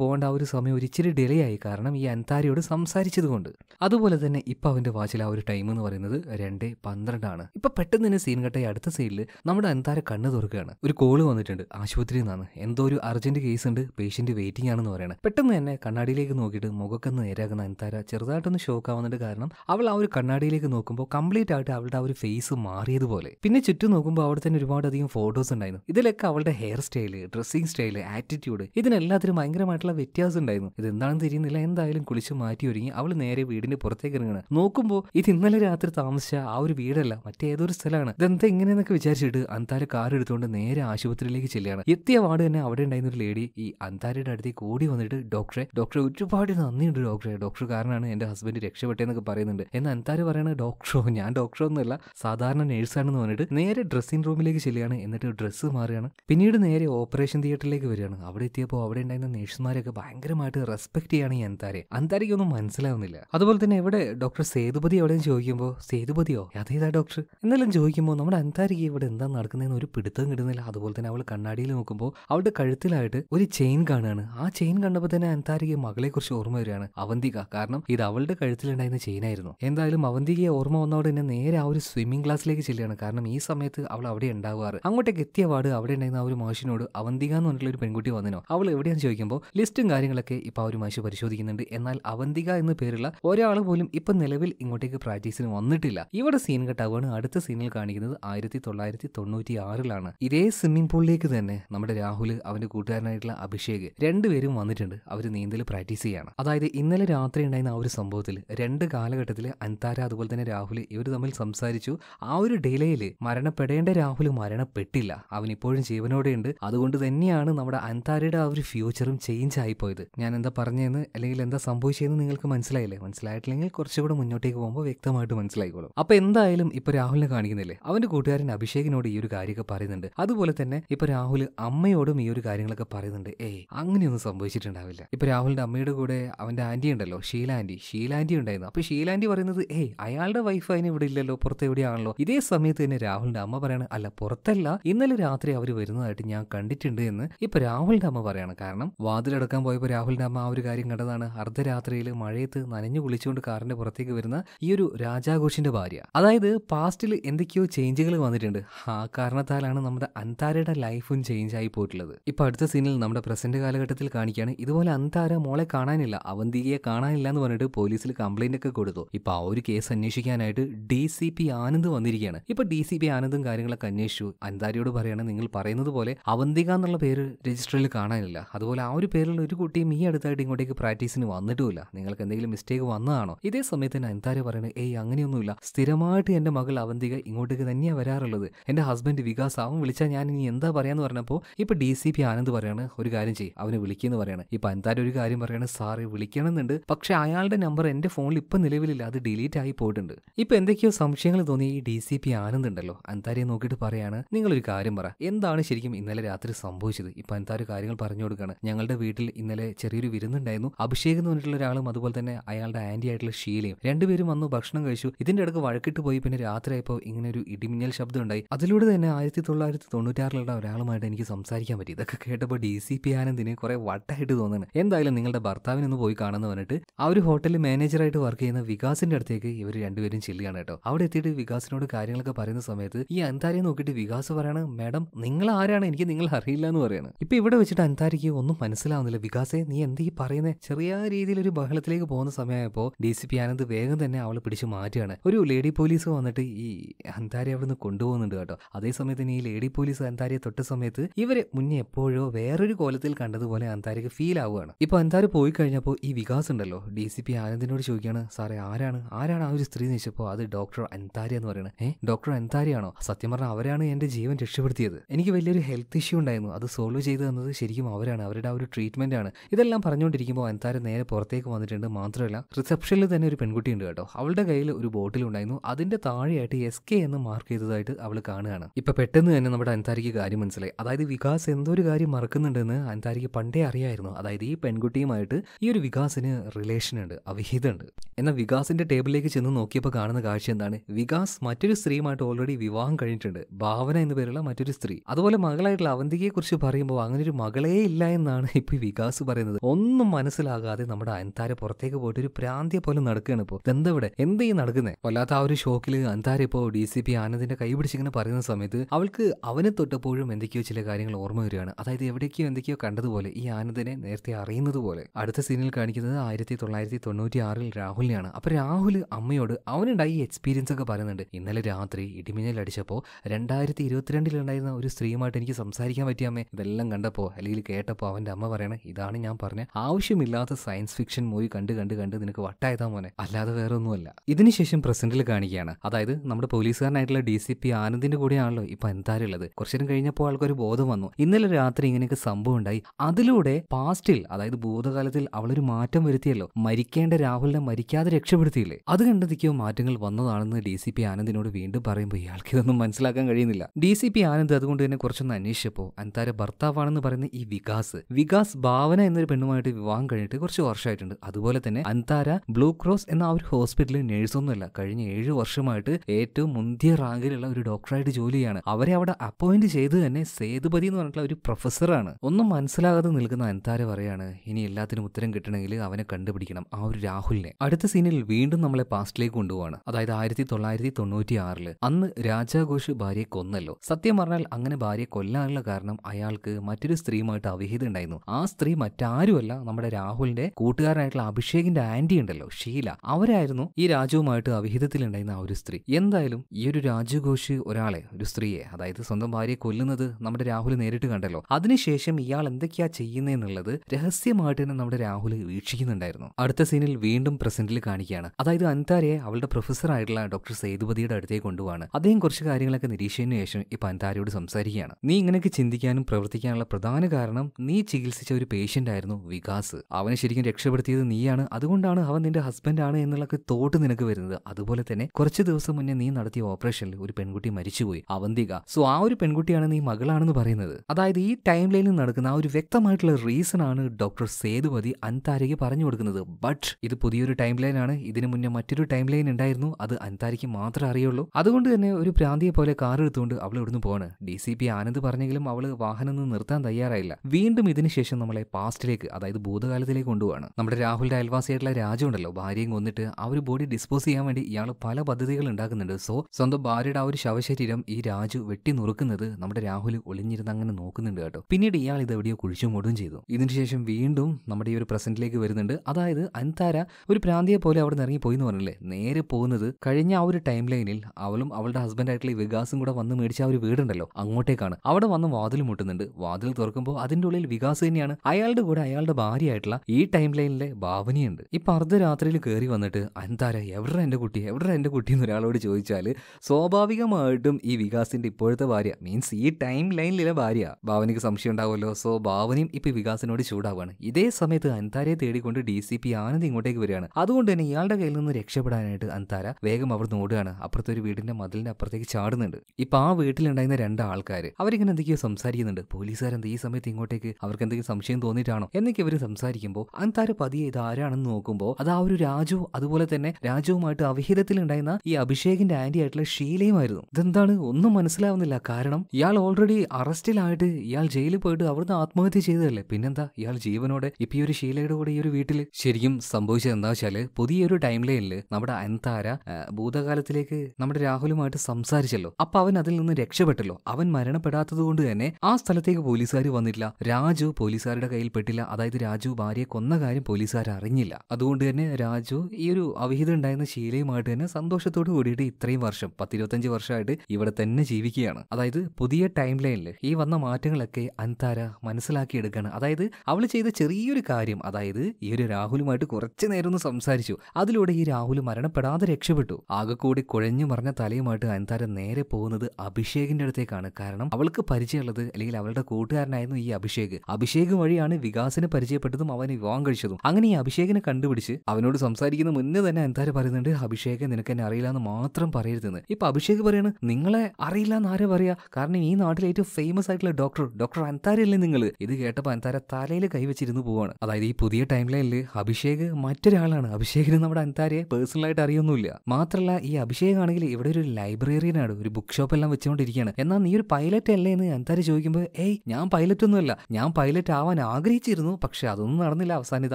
പോകേണ്ട ആ ഒരു സമയം ഒരു ഇച്ചിരി ഡിലേ ആയി കാരണം ഈ അന്താരിയോട് സംസാരിച്ചതുകൊണ്ട്. അതുപോലെ തന്നെ ഇപ്പൊ അവന്റെ വാച്ചിൽ ആ ഒരു ടൈം എന്ന് പറയുന്നത് രണ്ട് പന്ത്രണ്ടാണ് ഇപ്പൊ പെട്ടെന്ന് തന്നെ സീൻ കട്ട അടുത്ത സീനിൽ നമ്മുടെ അന്താര കണ്ണ് തുറക്കുകയാണ്. ഒരു കോൾ വന്നിട്ടുണ്ട്. ആശുപത്രിയിൽ നിന്നാണ്. എന്തോ ഒരു അർജന്റ് കേസ് ഉണ്ട്. പേഷ്യന്റ് വെയിറ്റിംഗ് ആണെന്ന് പറയണത് പെട്ടെന്ന് തന്നെ കണ്ണാടിയിലേക്ക് നോക്കിയിട്ട് മുഖക്കൊന്ന് നേരാകുന്ന അന്താര ചെറുതായിട്ടൊന്ന് ഷോക്ക് ആവുന്നുണ്ട് കാരണം അവൾ ആ ഒരു കണ്ണാടിയിലേക്ക് നോക്കുമ്പോൾ കംപ്ലീറ്റ് ആയിട്ട് അവളുടെ ആ ഒരു ഫേസ് മാറിയതുപോലെ. പിന്നെ ചുറ്റും നോക്കുമ്പോൾ അവിടെ തന്നെ ഒരുപാട് അധികം ഫോട്ടോസ് ഉണ്ടായിരുന്നു. ഇതിലൊക്കെ അവളുടെ hair style dressing style attitude ഇതിനെല്ലാത്തിനും ഭയങ്കരമായിട്ടുള്ള വ്യത്യാസം ഉണ്ടായിരുന്നു ഇത് എന്താണെന്ന് തിരിയുന്നില്ല. എന്തായാലും കുളിച്ച് മാറ്റി ഒരുങ്ങി അവൾ നേരെ വീടിന്റെ പുറത്തേക്ക് ഇറങ്ങുകയാണ്. നോക്കുമ്പോൾ ഇത് ഇന്നലെ രാത്രി താമസിച്ച ആ ഒരു വീടല്ല മറ്റേതൊരു സ്ഥലമാണ്. ഇതെന്താ ഇങ്ങനെയെന്നൊക്കെ വിചാരിച്ചിട്ട് അന്താര കാർ എടുത്തുകൊണ്ട് നേരെ ആശുപത്രിയിലേക്ക് ചെല്ലുകയാണ്. എത്തിയ വാർഡ് തന്നെ അവിടെ ഉണ്ടായിരുന്ന ഒരു ലേഡി ഈ അന്താരയുടെ അടുത്തേക്ക് ഓടി വന്നിട്ട് ഡോക്ടറെ ഡോക്ടറെ ഒരുപാട് നന്ദിയുണ്ട് ഡോക്ടറെ. ഡോക്ടർ കാരണമാണ് എന്റെ ഹസ്ബൻഡ് രക്ഷപ്പെട്ടെന്നൊക്കെ പറയുന്നുണ്ട്. എന്നാൽ അന്താര പറയുന്നത് ഡോക്ടറോ ഞാൻ ഡോക്ടറോ ഒന്നുമല്ല സാധാരണ നേഴ്സാണെന്ന് പറഞ്ഞിട്ട് നേരെ ഡ്രസ്സിംഗ് റൂമിലേക്ക് ചെല്ലുകയാണ്. എന്നിട്ട് ഡ്രസ്സ് മാറുകയാണ്. പിന്നീട് നേരെ ഓപ്പറേഷൻ തിയേറ്ററിലേക്ക് വരികയാണ്. അവിടെ എത്തിയപ്പോൾ അവിടെ ഉണ്ടായിരുന്ന നേഴ്സുമാരൊക്കെ ഭയങ്കരമായിട്ട് റെസ്പെക്ട് ചെയ്യാണ് ഈ അന്താരെ. അന്താരയ്ക്കൊന്നും മനസ്സിലാവുന്നില്ല. അതുപോലെ തന്നെ ഇവിടെ ഡോക്ടർ സേതുപതി എവിടെയും ചോദിക്കുമ്പോൾ സേതുപതിയോ? അതേതാ ഡോക്ടർ എന്നെല്ലാം ചോദിക്കുമ്പോൾ നമ്മുടെ അന്താരിക്ക് ഇവിടെ എന്താ നടക്കുന്നതെന്ന് ഒരു പിടുത്തം കിട്ടുന്നില്ല. അതുപോലെ തന്നെ അവൾ കണ്ണാടിയിൽ നോക്കുമ്പോൾ അവളുടെ കഴുത്തിലായിട്ട് ഒരു ചെയിൻ കാണുകയാണ്. ആ ചെയിൻ കണ്ടപ്പോൾ തന്നെ അന്താരിക്ക് മകളെ കുറിച്ച് ഓർമ്മ വരികയാണ് അവന്തിക. കാരണം ഇത് അവളുടെ കഴുത്തിലുണ്ടായിരുന്ന ചെയിനായിരുന്നു എന്തായാലും അവന്തികയെ ഓർമ്മ വന്നതോടെ തന്നെ നേരെ ആ ഒരു സ്വിമ്മിംഗ് ക്ലാസ്സിലേക്ക് ചെല്ലുകയാണ്. കാരണം ഈ സമയത്ത് അവൾ അവിടെ ഉണ്ടാവാറ്. അങ്ങോട്ടേക്ക് എത്തിയ പാട് അവിടെ ഉണ്ടായിരുന്ന ആ ഒരു മാഷിനോട് അവന്തിക എന്ന് പറഞ്ഞിട്ടുള്ള ഒരു പെൺകുട്ടി വന്നിനോ? അവൾ എവിടെയാന്ന് ചോദിക്കുമ്പോൾ ലിസ്റ്റും കാര്യങ്ങളൊക്കെ ഇപ്പോൾ ആ ഒരു മനുഷ്യ പരിശോധിക്കുന്നുണ്ട്. എന്നാൽ അവന്തിക എന്ന പേരുള്ള ഒരാൾ പോലും ഇപ്പം നിലവിൽ ഇങ്ങോട്ടേക്ക് പ്രാക്ടീസിന് വന്നിട്ടില്ല. ഇവിടെ സീൻ കട്ടാവാണ് അടുത്ത സീനിൽ കാണിക്കുന്നത് ആയിരത്തി തൊള്ളായിരത്തി തൊണ്ണൂറ്റി ആറിലാണ് ഇതേ സ്വിമ്മിംഗ് പൂളിലേക്ക് തന്നെ നമ്മുടെ രാഹുൽ അവന്റെ കൂട്ടുകാരനായിട്ടുള്ള അഭിഷേക് രണ്ടുപേരും വന്നിട്ടുണ്ട് അവർ നീന്തൽ പ്രാക്ടീസ് ചെയ്യാണ്. അതായത് ഇന്നലെ രാത്രി ഉണ്ടായിരുന്ന ആ ഒരു സംഭവത്തിൽ രണ്ട് കാലഘട്ടത്തിൽ അൻതാര അതുപോലെ തന്നെ രാഹുൽ ഇവർ തമ്മിൽ സംസാരിച്ചു. ആ ഒരു ഡിലയിൽ മരണപ്പെടേണ്ട രാഹുൽ മരണപ്പെട്ടില്ല. അവൻ ഇപ്പോഴും ജീവനോടെയുണ്ട്. അതുകൊണ്ട് തന്നെയാണ് നമ്മുടെ അൻതാരയുടെ ആ ഒരു ഫ്യൂച്ചറും ചേഞ്ച് ആയിപ്പോയത്. ഞാൻ എന്താ പറഞ്ഞതെന്ന് അല്ലെങ്കിൽ എന്താ സംഭവിച്ചതെന്ന് നിങ്ങൾക്ക് മനസ്സിലായില്ലേ? മനസ്സിലായിട്ടില്ലെങ്കിൽ കുറച്ചുകൂടെ മുന്നോട്ടേക്ക് പോകുമ്പോൾ വ്യക്തമായിട്ട് മനസ്സിലായിക്കോളും. അപ്പൊ എന്തായാലും ഇപ്പൊ രാഹുലിനെ കാണിക്കുന്നില്ലേ? അവന്റെ കൂട്ടുകാരൻ അഭിഷേകിനോട് ഈ ഒരു കാര്യമൊക്കെ പറയുന്നുണ്ട്. അതുപോലെ തന്നെ ഇപ്പൊ രാഹുൽ അമ്മയോടും ഈ ഒരു കാര്യങ്ങളൊക്കെ പറയുന്നുണ്ട്. ഏയ് അങ്ങനെയൊന്നും സംഭവിച്ചിട്ടുണ്ടാവില്ല. ഇപ്പൊ രാഹുലിന്റെ അമ്മയുടെ കൂടെ അവന്റെ ആന്റി ഉണ്ടല്ലോ ഷീല ആന്റി. ഷീല ആന്റി ഉണ്ടായിരുന്നു. അപ്പൊ ഷീല ആന്റി പറയുന്നത് ഏയ് അയാളുടെ വൈഫ് അതിന് ഇവിടെ ഇല്ലല്ലോ പുറത്ത് എവിടെയാണല്ലോ? ഇതേ സമയത്ത് തന്നെ രാഹുലിന്റെ അമ്മ പറയാണ് അല്ല പുറത്തല്ല. ഇന്നലെ രാത്രി അവർ വരുന്നതായിട്ട് ഞാൻ കണ്ടിട്ടുണ്ട് എന്ന് ഇപ്പൊ രാഹുലിന്റെ അമ്മ പറയാണ്. കാരണം വാതിലടക്കാൻ പോയപ്പോൾ രാഹുലിന്റെ അമ്മ ആ ഒരു കാര്യം കണ്ടതാണ്. അർദ്ധരാത്രിയിൽ മഴയത്ത് നനഞ്ഞു കുളിച്ചുകൊണ്ട് കാറിന്റെ പുറത്തേക്ക് വരുന്ന ഈ ഒരു രാജാഘോഷിന്റെ ഭാര്യ. അതായത് പാസ്റ്റിൽ എന്തൊക്കെയോ ചേഞ്ചുകൾ വന്നിട്ടുണ്ട്. ആ കാരണത്താലാണ് നമ്മുടെ അന്താരയുടെ ലൈഫും ചേഞ്ച് ആയി പോയിട്ടുള്ളത്. ഇപ്പോൾ അടുത്ത സീനിൽ നമ്മുടെ പ്രസന്റ് കാലഘട്ടത്തിൽ കാണിക്കുകയാണ്. ഇതുപോലെ അന്താര മോളെ കാണാനില്ല. അവന്തികയെ കാണാനില്ല എന്ന് പറഞ്ഞിട്ട് പോലീസിൽ കംപ്ലൈന്റ് ഒക്കെ കൊടുത്തു. ഇപ്പൊ ആ ഒരു കേസ് അന്വേഷിക്കാനായിട്ട് ഡി സി പി ആനന്ദ് വന്നിരിക്കുകയാണ്. ഇപ്പൊ ഡി സി പി ആനന്ദും കാര്യങ്ങളൊക്കെ അന്വേഷിച്ചു. അന്താരിയോട് പറയാണ് നിങ്ങൾ പറയുന്നത് പോലെ അവന്തിക എന്നുള്ള പേര് രജിസ്റ്ററിൽ കാണാനില്ല. അതുപോലെ ആ ഒരു പേരിലുള്ള ഒരു കുട്ടിയും ഈ അടുത്തായിട്ട് ഇങ്ങോട്ടേക്ക് പ്രാക്ടീസിന് വന്നിട്ടുമില്ല. നിങ്ങൾക്ക് എന്തെങ്കിലും മിസ്റ്റേക്ക് വന്നതാണോ? ഇതേ സമയത്ത് തന്നെ അൻതാര പറയുന്നത് ഏയ് അങ്ങനെയൊന്നുമില്ല. സ്ഥിരമായിട്ട് എന്റെ മകൾ അവന്തിക ഇങ്ങോട്ടേക്ക് തന്നെയാണ് വരാറുള്ളത്. എന്റെ ഹസ്ബൻഡ് വികാസ് അവൻ വിളിച്ചാൽ ഞാൻ ഇനി എന്താ പറയാന്ന് പറഞ്ഞപ്പോൾ ഇപ്പൊ ഡി സി പി ആനന്ദ് പറയാണ് ഒരു കാര്യം ചെയ്യും അവന് വിളിക്കുന്നു പറയാണ്. ഇപ്പൊ അൻതാര ഒരു കാര്യം പറയാണ് സാറ് വിളിക്കണമെന്നുണ്ട്. പക്ഷെ അയാളുടെ നമ്പർ എന്റെ ഫോണിൽ ഇപ്പം നിലവിലില്ല. അത് ഡിലീറ്റ് ആയി പോയിട്ടുണ്ട്. ഇപ്പൊ എന്തൊക്കെയോ സംശയങ്ങൾ തോന്നിയ ഈ ഡി സി പി ആനന്ദ് ഉണ്ടല്ലോ. അന്താരെ നോക്കിയിട്ട് പറയാണ്? നിങ്ങളൊരു കാര്യം പറ. എന്താണ് ശരിക്കും ഇന്നലെ രാത്രി സംഭവിച്ചത്? ഇപ്പൊ അൻതാര കാര്യങ്ങൾ പറഞ്ഞു കൊടുക്കുകയാണ് ഞങ്ങളുടെ വീട്ടിൽ ഇന്നലെ ചെറിയൊരു വിരുന്നുണ്ടായിരുന്നു. അഭിഷേക് എന്ന് പറഞ്ഞിട്ടുള്ള ഒരാളും അതുപോലെ തന്നെ അയാളുടെ ആന്റി ആയിട്ടുള്ള ഷീലയും രണ്ടുപേരും വന്നു ഭക്ഷണം കഴിച്ചു. ഇതിന്റെ ഇടയ്ക്ക് വഴക്കിട്ട് പോയി. പിന്നെ രാത്രിയായപ്പോൾ ഇങ്ങനെ ഒരു ഇടിമിന്നൽ ശബ്ദം ഉണ്ടായി. അതിലൂടെ തന്നെ ആയിരത്തി തൊള്ളായിരത്തി തൊണ്ണൂറ്റാറിലുള്ള ഒരാളുമായിട്ട് എനിക്ക് സംസാരിക്കാൻ പറ്റി. ഇതൊക്കെ കേട്ടപ്പോൾ ഡി സി പി ആനന്ദിന് കുറെ വട്ടായിട്ട് തോന്നുന്നു. എന്തായാലും നിങ്ങളുടെ ഭർത്താവിനൊന്ന് പോയി കാണുന്ന പറഞ്ഞിട്ട് ആ ഒരു ഹോട്ടലിൽ മാനേജറായിട്ട് വർക്ക് ചെയ്യുന്ന വികാസിന്റെ അടുത്തേക്ക് ഇവർ രണ്ടുപേരും ചെല്ലുകയാണ് കേട്ടോ. അവിടെ എത്തിയിട്ട് വികാസിനോട് കാര്യങ്ങളൊക്കെ പറയുന്ന സമയത്ത് ഈ അന്താരിയെ നോക്കിയിട്ട് വികാസ് പറയാണ് മാഡം നിങ്ങൾ ആരാണ്? എനിക്ക് നിങ്ങൾ അറിയില്ല എന്ന് പറയാണ്. ഇപ്പൊ ഇവിടെ വെച്ചിട്ട് അന്താരിക്ക് ഒന്നും മനസ്സിലാവുന്നില്ല. വികാസേ നീ എന്തീ പറയുന്നത് ചെറിയ രീതിയിൽ ഒരു ബഹളത്തിലേക്ക് പോകുന്ന സമയമായപ്പോൾ ഡി സി പി ആനന്ദ് വേഗം തന്നെ അവളെ പിടിച്ച് മാറ്റുകയാണ്. ഒരു ലേഡി പോലീസ് വന്നിട്ട് ഈ അന്താരി അവിടെ നിന്ന് കൊണ്ടുപോകുന്നുണ്ട് കേട്ടോ. അതേസമയത്ത് ഈ ലേഡി പോലീസ് അൻതാരയെ തൊട്ട സമയത്ത് ഇവരെ മുന്നേ എപ്പോഴോ വേറൊരു കോലത്തിൽ കണ്ടതുപോലെ അൻതാരയ്ക്ക് ഫീൽ ആവുകയാണ്. ഇപ്പൊ അന്താരി പോയി കഴിഞ്ഞപ്പോൾ ഈ വികാസ് ഉണ്ടല്ലോ. ഡി സി പി ആനന്ദിനോട് ചോദിക്കുകയാണ് സാറേ ആരാണ്? ആരാണ് ആ ഒരു സ്ത്രീ എന്ന് അത് ഡോക്ടർ അന്താര എന്ന് പറയുന്നത് ഏഹ് ഡോക്ടർ അന്താരയാണോ? സത്യം പറഞ്ഞാൽ അവരാണ് എന്റെ ജീവൻ രക്ഷപ്പെടുത്തിയത്. എനിക്ക് വലിയൊരു ഹെൽത്ത് ഇഷ്യൂ ഉണ്ടായിരുന്നു. അത് സോൾവ് ചെയ്തു തന്നത് ശരിക്കും അവരാണ്. അവരുടെ ആ ഒരു ട്രീറ്റ്മെന്റാണ് ഇതെല്ലാം പറഞ്ഞുകൊണ്ടിരിക്കുമ്പോൾ അൻതാര നേരെ പുറത്തേക്ക് വന്നിട്ടുണ്ട്. മാത്രമല്ല റിസപ്ഷനിൽ തന്നെ ഒരു പെൺകുട്ടി ഉണ്ട് കേട്ടോ. അവളുടെ കയ്യിൽ ഒരു ബോട്ടിൽ ഉണ്ടായിരുന്നു അതിന്റെ താഴെയായിട്ട് എസ് കെ എന്ന് മാർക്ക് ചെയ്തതായിട്ട് അവൾ കാണുകയാണ്. ഇപ്പം പെട്ടെന്ന് തന്നെ നമ്മുടെ അൻതാരിക്ക് കാര്യം മനസ്സിലായി. അതായത് വികാസ് എന്തോ ഒരു കാര്യം മറക്കുന്നുണ്ടെന്ന് അൻതാരിക്ക് പണ്ടേ അറിയായിരുന്നു. അതായത് ഈ പെൺകുട്ടിയുമായിട്ട് ഈ ഒരു വികാസിന് റിലേഷൻ ഉണ്ട് അവിഹിതമുണ്ട്. എന്നാൽ വികാസിന്റെ ടേബിളിലേക്ക് ചെന്ന് നോക്കിയപ്പോൾ കാണുന്ന കാഴ്ച എന്താണ്? വികാസ് മറ്റൊരു സ്ത്രീയുമായിട്ട് ഓൾറെഡി വിവാഹം കഴിഞ്ഞിട്ടുണ്ട്. ഭാവന എന്ന പേരുള്ള മറ്റൊരു സ്ത്രീ. അതുപോലെ മകളായിട്ടുള്ള അവന്തികയെക്കുറിച്ച് പറയുമ്പോൾ അങ്ങനെ ഒരു മകളേ ഇല്ല എന്നാണ് ഇപ്പൊ ഈ വികാസ് പറയുന്നത് ഒന്നും മനസ്സിലാകാതെ നമ്മുടെ അൻതാര പുറത്തേക്ക് പോയിട്ട് ഒരു പ്രാന്തിയെ പോലെ നടക്കുകയാണ് ഇപ്പോൾ എന്താ ഇവിടെ? എന്ത് ഈ നടക്കുന്നത് വല്ലാത്ത ആ ഒരു ഷോക്കിൽ അൻതാര ഇപ്പോൾ ഡി സി പി ആനന്ദിന്റെ കൈ പിടിച്ചിങ്ങനെ പറയുന്ന സമയത്ത് അവൾക്ക് അവനെ തൊട്ടപ്പോഴും എന്തൊക്കെയോ ചില കാര്യങ്ങൾ ഓർമ്മ വരികയാണ്. അതായത് എവിടേക്കോ എന്തൊക്കെയോ കണ്ടതുപോലെ ഈ ആനന്ദിനെ നേരത്തെ അറിയുന്നത് പോലെ അടുത്ത സീനിൽ കാണിക്കുന്നത് ആയിരത്തി തൊള്ളായിരത്തി തൊണ്ണൂറ്റി ആറിൽ രാഹുലിനെയാണ്. അപ്പൊ രാഹുൽ അമ്മയോട് അവനുണ്ടായി എക്സ്പീരിയൻസ് ഒക്കെ പറയുന്നുണ്ട്. ഇന്നലെ രാത്രി ഇടിമിന്നൽ അടിച്ചപ്പോൾ രണ്ടായിരത്തി ഇരുപത്തിരണ്ടിലുണ്ടായിരുന്ന ഒരു സ്ത്രീയുമായിട്ട് എനിക്ക് സംസാരിക്കാൻ പറ്റിയ അമ്മേ. ഇതെല്ലാം കണ്ടപ്പോൾ അല്ലെങ്കിൽ കേട്ടപ്പോൾ അവന്റെ അമ്മ പറയണേ ഇതാണ് ഞാൻ പറഞ്ഞ ആവശ്യമില്ലാത്ത സയൻസ് ഫിക്ഷൻ മൂവി കണ്ട് കണ്ട് കണ്ട് നിനക്ക് വട്ടായതാ മോനെ. അല്ലാതെ വേറെ ഒന്നുമല്ല ഇതിനുശേഷം പ്രസന്റിൽ കാണിക്കുകയാണ് അതായത് നമ്മുടെ പോലീസുകാരനായിട്ടുള്ള ഡി സി പി ആനന്ദിന്റെ കൂടെയാണല്ലോ ഇപ്പൊ എന്തായാലുള്ളത് കുറച്ചു നേരം കഴിഞ്ഞപ്പോൾ ആൾക്കൊരു ബോധം വന്നു. ഇന്നലെ രാത്രി ഇങ്ങനെയൊക്കെ സംഭവം ഉണ്ടായി. അതിലൂടെ പാസ്റ്റിൽ അതായത് ഭൂതകാലത്തിൽ അവളൊരു മാറ്റം വരുത്തിയല്ലോ. മരിക്കേണ്ട രാഹുലിനെ മരിക്കാതെ രക്ഷപ്പെടുത്തിയില്ലേ? അത് കണ്ടെത്തിക്കോ മാറ്റങ്ങൾ വന്നതാണെന്ന് ഡി സി പി ആനന്ദിനോട് വീണ്ടും പറയുമ്പോൾ ഇയാൾക്ക് ഇതൊന്നും മനസ്സിലാക്കാൻ കഴിയുന്നില്ല. ഡി സി പി ആനന്ദ് അതുകൊണ്ട് തന്നെ കുറച്ചൊന്ന് അന്വേഷിച്ചപ്പോൾ അന്താര ഭർത്താവാണെന്ന് പറയുന്ന ഈ വികാസ് വികാസ് ഭാവന എന്നൊരു പെണ്ണുമായിട്ട് വിവാഹം കഴിഞ്ഞിട്ട് കുറച്ച് വർഷമായിട്ടുണ്ട്. അതുപോലെ തന്നെ അന്താര ബ്ലൂ ക്രോസ് എന്ന ആ ഒരു ഹോസ്പിറ്റലിൽ നേഴ്സൊന്നുമല്ല. കഴിഞ്ഞ ഏഴ് വർഷമായിട്ട് ഏറ്റവും മുന്തിയ റാങ്കിലുള്ള ഒരു ഡോക്ടറായിട്ട് ജോലിയാണ് അവരെ അവിടെ അപ്പോയിന്റ് ചെയ്ത് തന്നെ സേതുപതി എന്ന് പറഞ്ഞിട്ടുള്ള ഒരു പ്രൊഫസറാണ്. ഒന്നും മനസ്സിലാകാതെ നിൽക്കുന്ന അന്താര പറയാണ് ഇനി എല്ലാത്തിനും ഉത്തരം കിട്ടണമെങ്കിൽ അവനെ കണ്ടുപിടിക്കണം. ആ ഒരു രാഹുലിനെ. അടുത്ത സീനിൽ വീണ്ടും നമ്മളെ പാസ്റ്റിലേക്ക് കൊണ്ടുപോവാണ്. അതായത് ആയിരത്തി തൊള്ളായിരത്തി തൊണ്ണൂറ്റി ആറിൽ അന്ന് രാജാഘോഷ് ഭാര്യയെ കൊന്നല്ലോ. സത്യം പറഞ്ഞാൽ അങ്ങനെ ഭാര്യയെ കൊല്ലാനുള്ള കാരണം അയാൾക്ക് മറ്റൊരു സ്ത്രീയുമായിട്ട് അവിഹിതം ഉണ്ടായിരുന്നു. ആ സ്ത്രീ മറ്റാരുമല്ല നമ്മുടെ രാഹുലിന്റെ കൂട്ടുകാരനായിട്ടുള്ള അഭിഷേകിന്റെ ആന്റി ഉണ്ടല്ലോ ഷീല. അവരായിരുന്നു ഈ രാജുവുമായിട്ട് അവിഹിതത്തിലുണ്ടായിരുന്ന ആ ഒരു സ്ത്രീ. എന്തായാലും ഈ ഒരു രാജു ഘോഷ് ഒരാളെ ഒരു സ്ത്രീയെ അതായത് സ്വന്തം ഭാര്യയെ കൊല്ലുന്നത് നമ്മുടെ രാഹുൽ നേരിട്ട് കണ്ടല്ലോ. അതിനുശേഷം ഇയാൾ എന്തൊക്കെയാ ചെയ്യുന്നതെന്നുള്ളത് രഹസ്യമായിട്ട് തന്നെ നമ്മുടെ രാഹുൽ വീക്ഷിക്കുന്നുണ്ടായിരുന്നു. അടുത്ത സീനിൽ വീണ്ടും പ്രസന്റിൽ കാണിക്കുകയാണ്. അതായത് അൻതാരയെ അവളുടെ പ്രൊഫസർ ആയിട്ടുള്ള ഡോക്ടർ സേതുപതിയുടെ അടുത്തേക്ക് കൊണ്ടുപോവാണ്. അദ്ദേഹം കുറച്ച് കാര്യങ്ങളൊക്കെ നിരീക്ഷിച്ചതിനു ശേഷം ഇപ്പൊ അൻതാരയോട് സംസാരിക്കുകയാണ്. നീ ഇങ്ങനെയൊക്കെ ചിന്തിക്കാനും പ്രവർത്തിക്കാനുള്ള പ്രധാന കാരണം നീ ചികിത്സിച്ച ഒരു പേഷ്യന്റ് ആയിരുന്നു വികാസ്. അവനെ ശരിക്കും രക്ഷപ്പെടുത്തിയത് നീയാണ്. അതുകൊണ്ടാണ് അവൻ നിന്റെ ഹസ്ബൻഡ് ആണ് എന്നുള്ളൊക്കെ തോട്ട് നിനക്ക് വരുന്നത്. അതുപോലെ തന്നെ കുറച്ച് ദിവസം മുന്നേ നീ നടത്തിയ ഓപ്പറേഷനിൽ ഒരു പെൺകുട്ടി മരിച്ചുപോയി. അവന്തിക. സോ ആ ഒരു പെൺകുട്ടിയാണ് നീ മകളാണെന്ന് പറയുന്നത്. അതായത് ഈ ടൈം ലൈനിൽ നടക്കുന്ന ആ ഒരു വ്യക്തമായിട്ടുള്ള റീസൺ ആണ് ഡോക്ടർ സേതുപതി അൻതാരയ്ക്ക് പറഞ്ഞു കൊടുക്കുന്നത്. ബട്ട് ഇത് പുതിയൊരു ടൈം ലൈൻ ആണ്. ഇതിനു മുന്നേ മറ്റൊരു ടൈം ലൈൻ ഉണ്ടായിരുന്നു. അത് അൻതാരയ്ക്ക് മാത്രമേ അറിയുള്ളൂ. അതുകൊണ്ട് തന്നെ ഒരു പ്രാന്തിയെ പോലെ കാർ എടുത്തുകൊണ്ട് അവൾ ഇവിടുന്ന് പോവാണ്. ഡി സി പി ആനന്ദ് പറഞ്ഞെങ്കിലും അവൾ വാഹനം നിർത്താൻ തയ്യാറായില്ല. വീണ്ടും ഇതിനുശേഷം നമ്മളെ പാസ്റ്റിലേക്ക് അതായത് ഭൂതകാലത്തിലേക്ക് കൊണ്ടുപോവാണ്. നമ്മുടെ രാഹുലിന്റെ അയൽവാസിയായിട്ടുള്ള രാജു ഉണ്ടല്ലോ ഭാര്യയും കൊന്നിട്ട് ആ ഒരു ബോഡി ഡിസ്പോസ് ചെയ്യാൻ വേണ്ടി ഇയാൾ പല പദ്ധതികൾ ഉണ്ടാക്കുന്നുണ്ട്. സോ സ്വന്തം ഭാര്യയുടെ ആ ഒരു ശവശരീരം ഈ രാജു വെട്ടി നുറുക്കുന്നത് നമ്മുടെ രാഹുൽ ഒളിഞ്ഞിരുന്ന് അങ്ങനെ നോക്കുന്നുണ്ട് കേട്ടോ. പിന്നീട് ഇയാൾ ഇത് എവിടെയോ കുഴിച്ചു മൂടുകയും ചെയ്തു. ഇതിനുശേഷം വീണ്ടും നമ്മുടെ ഈ ഒരു പ്രസന്റിലേക്ക് വരുന്നുണ്ട്. അതായത് അൻതാര ഒരു പ്രാന്തിയെ പോലെ അവിടെ നിന്ന് ഇറങ്ങി പോയി എന്ന് പറഞ്ഞില്ലേ? നേരെ പോകുന്നത് കഴിഞ്ഞ ആ ഒരു ടൈം ലൈനിൽ അവളും അവളുടെ ഹസ്ബൻഡായിട്ടുള്ള വികാസും കൂടെ വന്ന് മേടിച്ച ആ ഒരു വീടുണ്ടല്ലോ അങ്ങോട്ടേക്കാണ്. അവിടെ വന്ന് വാതിൽ മുട്ടുന്നുണ്ട്. വാതിൽ തുറക്കുമ്പോൾ അതിന്റെ ഉള്ളിൽ വികാസ് തന്നെയാണ്. അയാളുടെ കൂടെ അയാളുടെ ഭാര്യയായിട്ടുള്ള ഈ ടൈം ലൈനിലെ ഭാവനയുണ്ട്. ഇപ്പൊ അർദ്ധരാത്രിയിൽ കയറി വന്നിട്ട് അന്താര എവിടെ എന്റെ കുട്ടി? എവിടെ എന്റെ കുട്ടി? എന്ന് ഒരാളോട് ചോദിച്ചാൽ സ്വാഭാവികമായിട്ടും ഈ വികാസിന്റെ ഇപ്പോഴത്തെ ഭാര്യ മീൻസ് ഈ ടൈം ലൈനിലെ ഭാര്യ ഭാവനയ്ക്ക് സംശയം ഉണ്ടാവുമല്ലോ. സോ ഭാവനയും ഇപ്പൊ വികാസിനോട് ചൂടാവാണ്. ഇതേ സമയത്ത് അന്താരയെ തേടിക്കൊണ്ട് ഡി സി പി ആനന്ദ് ഇങ്ങോട്ടേക്ക് വരികയാണ്. അതുകൊണ്ട് തന്നെ ഇയാളുടെ കയ്യിൽ നിന്ന് രക്ഷപ്പെടാനായിട്ട് അന്താര വേഗം അവിടെ ഓടുകയാണ്. അപ്പുറത്തെ ഒരു വീടിന്റെ മതിലിന്റെ അപ്പുറത്തേക്ക് ചാടുന്നുണ്ട്. ഇപ്പൊ ആ വീട്ടിലുണ്ടായിരുന്ന രണ്ട് ആൾക്കാർ അവരിങ്ങനെ എന്തൊക്കെയോ സംസാരിക്കുന്നുണ്ട്. പോലീസുകാരെന്ത് ഈ സമയത്ത് ഇങ്ങോട്ടേക്ക്? അവർക്ക് എന്തെങ്കിലും സംശയം തോന്നിയിട്ടാണോ? എന്നൊക്കെ ഇവർ സംസാരിക്കുമ്പോൾ അന്താര പതിയെ ഇത് ആരാണെന്ന് നോക്കുമ്പോൾ അത് ആ ഒരു രാജു അതുപോലെ തന്നെ രാജുവുമായിട്ട് അവിഹിതത്തിലുണ്ടായിരുന്ന ഈ അഭിഷേകിന്റെ ആന്റി ആയിട്ടുള്ള ഷീലയുമായിരുന്നു. ഇതെന്താണ്? ഒന്നും മനസ്സിലാവുന്നില്ല. കാരണം ഇയാൾ ഓൾറെഡി അറസ്റ്റിലായിട്ട് ഇയാൾ ജയിലിൽ പോയിട്ട് അവിടുന്ന് ആത്മഹത്യ ചെയ്തതല്ലേ? പിന്നെന്താ? ഇയാൾ ജീവനോടെ ഇപ്പൊ ഈ ഒരു ഷീലയുടെ കൂടെ ഈ ഒരു വീട്ടിൽ ശരിക്കും സംഭവിച്ചത് എന്താ വെച്ചാൽ പുതിയൊരു ടൈം ലൈനിൽ നമ്മുടെ അൻതാര ഭൂതകാലത്തിലേക്ക് നമ്മുടെ രാഹുലുമായിട്ട് സംസാരിച്ചല്ലോ. അപ്പൊ അവൻ അതിൽ നിന്ന് രക്ഷപ്പെട്ടല്ലോ. അവൻ മരണപ്പെടാത്തത് കൊണ്ട് തന്നെ ആ സ്ഥലത്തേക്ക് പോലീസുകാർ വന്നിട്ടില്ല. രാജു പോലീസുകാരുടെ കയ്യിൽ പെട്ടില്ല അതായത് രാജു ഭാര്യയെ കൊന്ന കാര്യം പോലീസുകാർ അറിഞ്ഞില്ല. അതുകൊണ്ട് തന്നെ രാജു ഈ ഒരു അവിഹിതം ഉണ്ടായിരുന്ന ശീലയുമായിട്ട് തന്നെ സന്തോഷത്തോട് കൂടിയിട്ട് ഇത്രയും വർഷം പത്തിരുപത്തഞ്ച് വർഷമായിട്ട് ഇവിടെ തന്നെ ജീവിക്കുകയാണ്. അതായത് പുതിയ ടൈം ലൈനിൽ ഈ വന്ന മാറ്റങ്ങളൊക്കെ അൻതാര മനസ്സിലാക്കിയെടുക്കുകയാണ് അതായത് അവൾ ചെയ്ത ചെറിയൊരു കാര്യം അതായത് ഈ ഒരു രാഹുലുമായിട്ട് കുറച്ചു നേരം ഒന്ന് സംസാരിച്ചു. അതിലൂടെ ഈ രാഹുൽ മരണപ്പെടാതെ രക്ഷപ്പെട്ടു. ആകെ കൂടി കുഴഞ്ഞു മറിഞ്ഞ തലയുമായിട്ട് അൻതാര നേരെ പോകുന്നത് അഭിഷേകിന്റെ അടുത്തേക്കാണ്. കാരണം അവൾക്ക് പരിചയമുള്ളത് അല്ലെങ്കിൽ അവളുടെ കൂട്ടുകാരനായിരുന്നു ഈ അഭിഷേക് അഭിഷേക് വഴിയാണ് വികാസിനെ പരിചയപ്പെട്ടതും അവനെ വിവാഹം കഴിച്ചതും. അങ്ങനെ ഈ അഭിഷേകിനെ കണ്ടുപിടിച്ച് അവനോട് സംസാരിക്കുന്ന മുന്നേ തന്നെ അൻതാര പറയുന്നുണ്ട്? അഭിഷേക് നിനക്ക് എന്നെ അറിയില്ല എന്ന് മാത്രം പറയരുതെന്ന്. ഇപ്പൊ അഭിഷേക് പറയാണ് നിങ്ങളെ അറിയില്ല എന്ന് ആരെ പറയാ? കാരണം ഈ നാട്ടിലെ ഏറ്റവും ഫേമസ് ആയിട്ടുള്ള ഡോക്ടർ ഡോക്ടർ അൻതാരല്ലേ നിങ്ങൾ ഇത് കേട്ടപ്പോൾ അന്താര തലയിൽ കൈവച്ചിരുന്നു പോവാണ്. അതായത് ഈ പുതിയ ടൈം ലൈനിൽ അഭിഷേക് മറ്റൊരാളാണ്. അഭിഷേകിന് നമ്മുടെ അന്താരയെ പേഴ്സണൽ ആയിട്ട് അറിയൊന്നുമില്ല. മാത്രല്ല ഈ അഭിഷേക് ആണെങ്കിൽ ഇവിടെ ഒരു ലൈബ്രറിയനാണ് ഒരു ബുക്ക് ഷോപ്പ് എല്ലാം വെച്ചുകൊണ്ടിരിക്കുകയാണ്. എന്നാൽ നീ ഒരു പൈലറ്റ് അല്ലേ എന്ന് അന്താര ചോദിക്കുമ്പോൾ ഏയ് ഞാൻ പൈലറ്റ് ഒന്നുമല്ല. ഞാൻ പൈലറ്റ് ആവാൻ ആഗ്രഹിച്ചിരുന്നു. പക്ഷെ അതൊന്നും നടന്നില്ല. അവസാനിത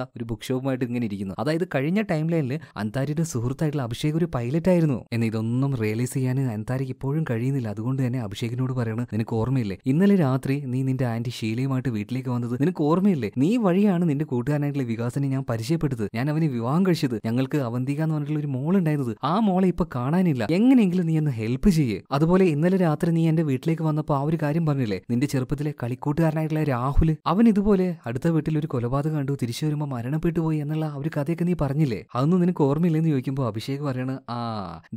ഒരു ബുക്ക് ഷോപ്പുമായിട്ട് ഇങ്ങനെ ഇരിക്കുന്നു. അതായത് കഴിഞ്ഞ ടൈം ലൈനിൽ അന്താരിയുടെ സുഹൃത്തായിട്ടുള്ള അഭിഷേക് ഒരു പൈലറ്റ് ആയിരുന്നു. എന്ന് ഇതൊന്നും റിയലൈസ് ചെയ്യാൻ അന്താരിക്ക് ഇപ്പോഴും കഴിയുന്നില്ല. അതുകൊണ്ട് തന്നെ അഭിഷേകിനോട് പറയണം നിനക്ക് ഓർമ്മയില്ലേ? ഇന്നലെ രാത്രി നീ നിന്റെ ആന്റി ഷീലയുമായിട്ട് വീട്ടിലേക്ക് വന്നത്. നിനക്ക് ഓർമ്മയില്ലേ? നീ വഴിയാണ് നിന്റെ കൂട്ടുകാരനായിട്ടുള്ള വികാസനെ ഞാൻ പരിചയപ്പെട്ടത്. ഞാൻ അവന് വിവാഹം കഴിച്ചത്. ഞങ്ങൾക്ക് അവന്തിക എന്ന് പറഞ്ഞിട്ടുള്ള ഒരു മോൾ ഉണ്ടായിരുന്നത്. ആ മോളെ ഇപ്പൊ കാണാനില്ല. എങ്ങനെയെങ്കിലും നീ ഒന്ന് ഹെൽപ്പ് ചെയ്യേ. അതുപോലെ ഇന്നലെ രാത്രി നീ എന്റെ വീട്ടിലേക്ക് വന്നപ്പോൾ ആ ഒരു കാര്യം പറഞ്ഞില്ലേ? നിന്റെ ചെറുപ്പത്തിലെ കളിക്കൂട്ടുകാരനായിട്ടുള്ള രാഹുൽ അവൻ ഇതുപോലെ അടുത്ത വീട്ടിൽ ഒരു കൊലപാതകം കണ്ടു തിരിച്ചു വരുമ്പോൾ മരണപ്പെട്ടു പോയി എന്നുള്ള ഒരു കഥയൊക്കെ നീ പറഞ്ഞില്ലേ? അതൊന്നും നിനക്ക് ഓർമ്മയില്ലെന്ന് ചോദിക്കുമ്പോൾ അഭിഷേക് പറയണ ആ